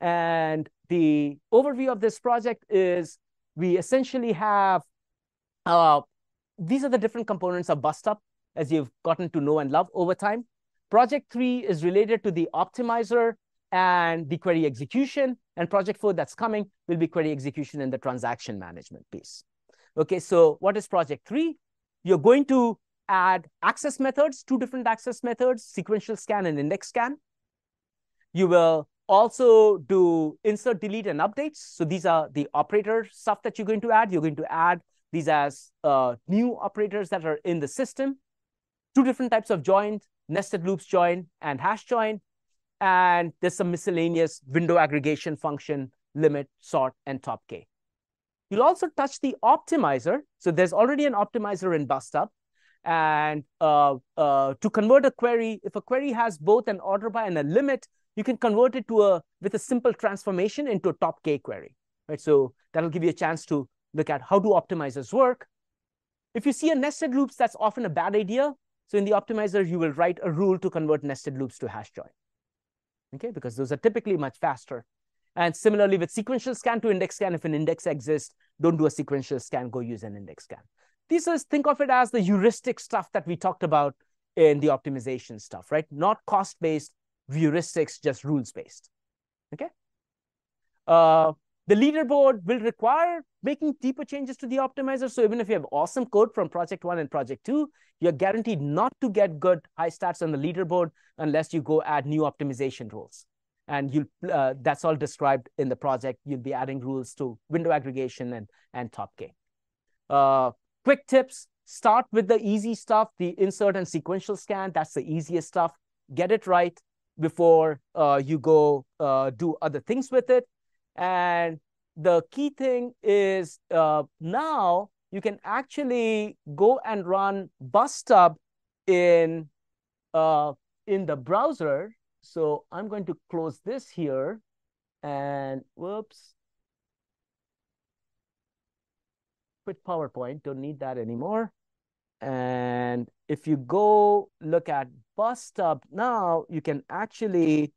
And the overview of this project is we essentially have, uh, these are the different components of BusTub as you've gotten to know and love over time. Project three is related to the optimizer and the query execution. And project four that's coming will be query execution and the transaction management piece. Okay, so what is project three? You're going to add access methods, two different access methods, sequential scan and index scan. You will also do insert, delete, and updates. So these are the operator stuff that you're going to add. You're going to add these as uh, new operators that are in the system. Two different types of join, nested loops join and hash join. And there's some miscellaneous window aggregation function, limit, sort, and top K. You'll also touch the optimizer. So there's already an optimizer in BusTub. And uh, uh, to convert a query, if a query has both an order by and a limit, you can convert it to a with a simple transformation into a top K query. Right? So that'll give you a chance to look at how do optimizers work. If you see a nested loops, that's often a bad idea. So in the optimizer, you will write a rule to convert nested loops to hash join. Okay, because those are typically much faster. And similarly with sequential scan to index scan, if an index exists, don't do a sequential scan, go use an index scan. This is, think of it as the heuristic stuff that we talked about in the optimization stuff, right? Not cost-based heuristics, just rules-based, okay? Uh, the leaderboard will require making deeper changes to the optimizer. So even if you have awesome code from project one and project two, you're guaranteed not to get good high stats on the leaderboard unless you go add new optimization rules. And you uh, that's all described in the project. You'll be adding rules to window aggregation and, and top K. Uh, quick tips, start with the easy stuff, the insert and sequential scan. That's the easiest stuff. Get it right before uh, you go uh, do other things with it. And the key thing is uh, now you can actually go and run BusTub in, uh, in the browser. So I'm going to close this here and whoops. Quit PowerPoint, don't need that anymore. And if you go look at BusTub now, you can actually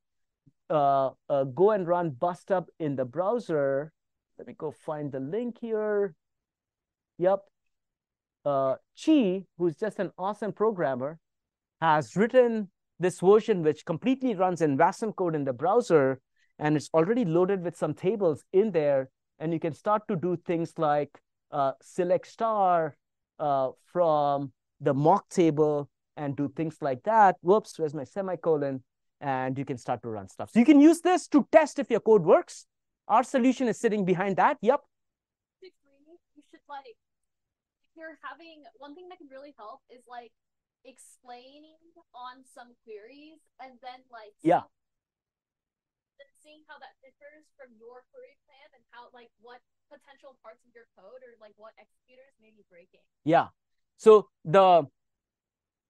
uh, uh, go and run BusTub in the browser. Let me go find the link here. Yep. Uh, Chi, who's just an awesome programmer, has written this version which completely runs in Wasm code in the browser, and it's already loaded with some tables in there. And you can start to do things like uh, select star uh, from the mock table and do things like that. Whoops, where's my semicolon? And you can start to run stuff. So you can use this to test if your code works. Our solution is sitting behind that. Yep. You should like if you're having one thing that can really help is like explaining on some queries and then like Yeah. then seeing how that differs from your query plan and how like what potential parts of your code or like what executors may be breaking. Yeah. So the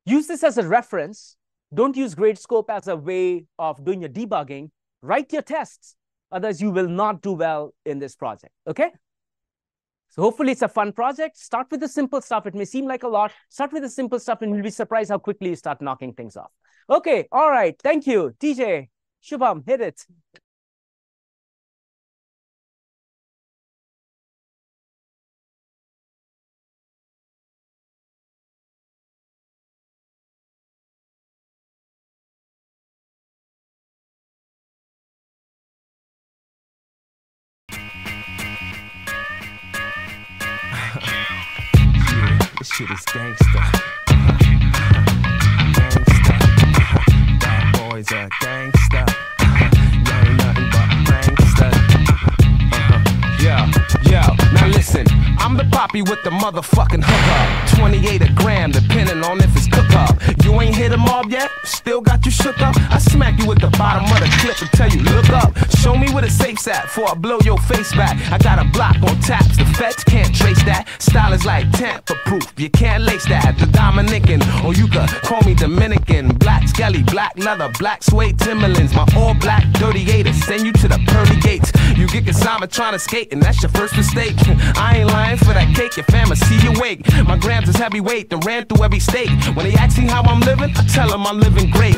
use this as a reference. Don't use Gradescope as a way of doing your debugging. Write your tests. Otherwise, you will not do well in this project. Okay? So hopefully it's a fun project. Start with the simple stuff. It may seem like a lot. Start with the simple stuff and you'll be surprised how quickly you start knocking things off. Okay. All right. Thank you. TJ, Shubham, hit it. Shit is gangsta. Gangsta. Bad boys are gangsta. Poppy with the motherfucking hookup. 28 a gram, depending on if it's cook up. You ain't hit a mob yet? Still got you shook up? I smack you with the bottom of the clip and tell you, look up. Show me where the safe's at before I blow your face back. I got a block on taps, the feds can't trace that. Style is like tamper proof, you can't lace that. The Dominican, or you could call me Dominican. Black skelly, black leather, black suede Timberlands. My all black 38 send you to the pearly gates. You get Kasama trying to skate, and that's your first mistake. I ain't lying for that cake, your fam see you wake. My grams is heavyweight, and ran through every state. When they ask me how I'm living, I tell them I'm living great.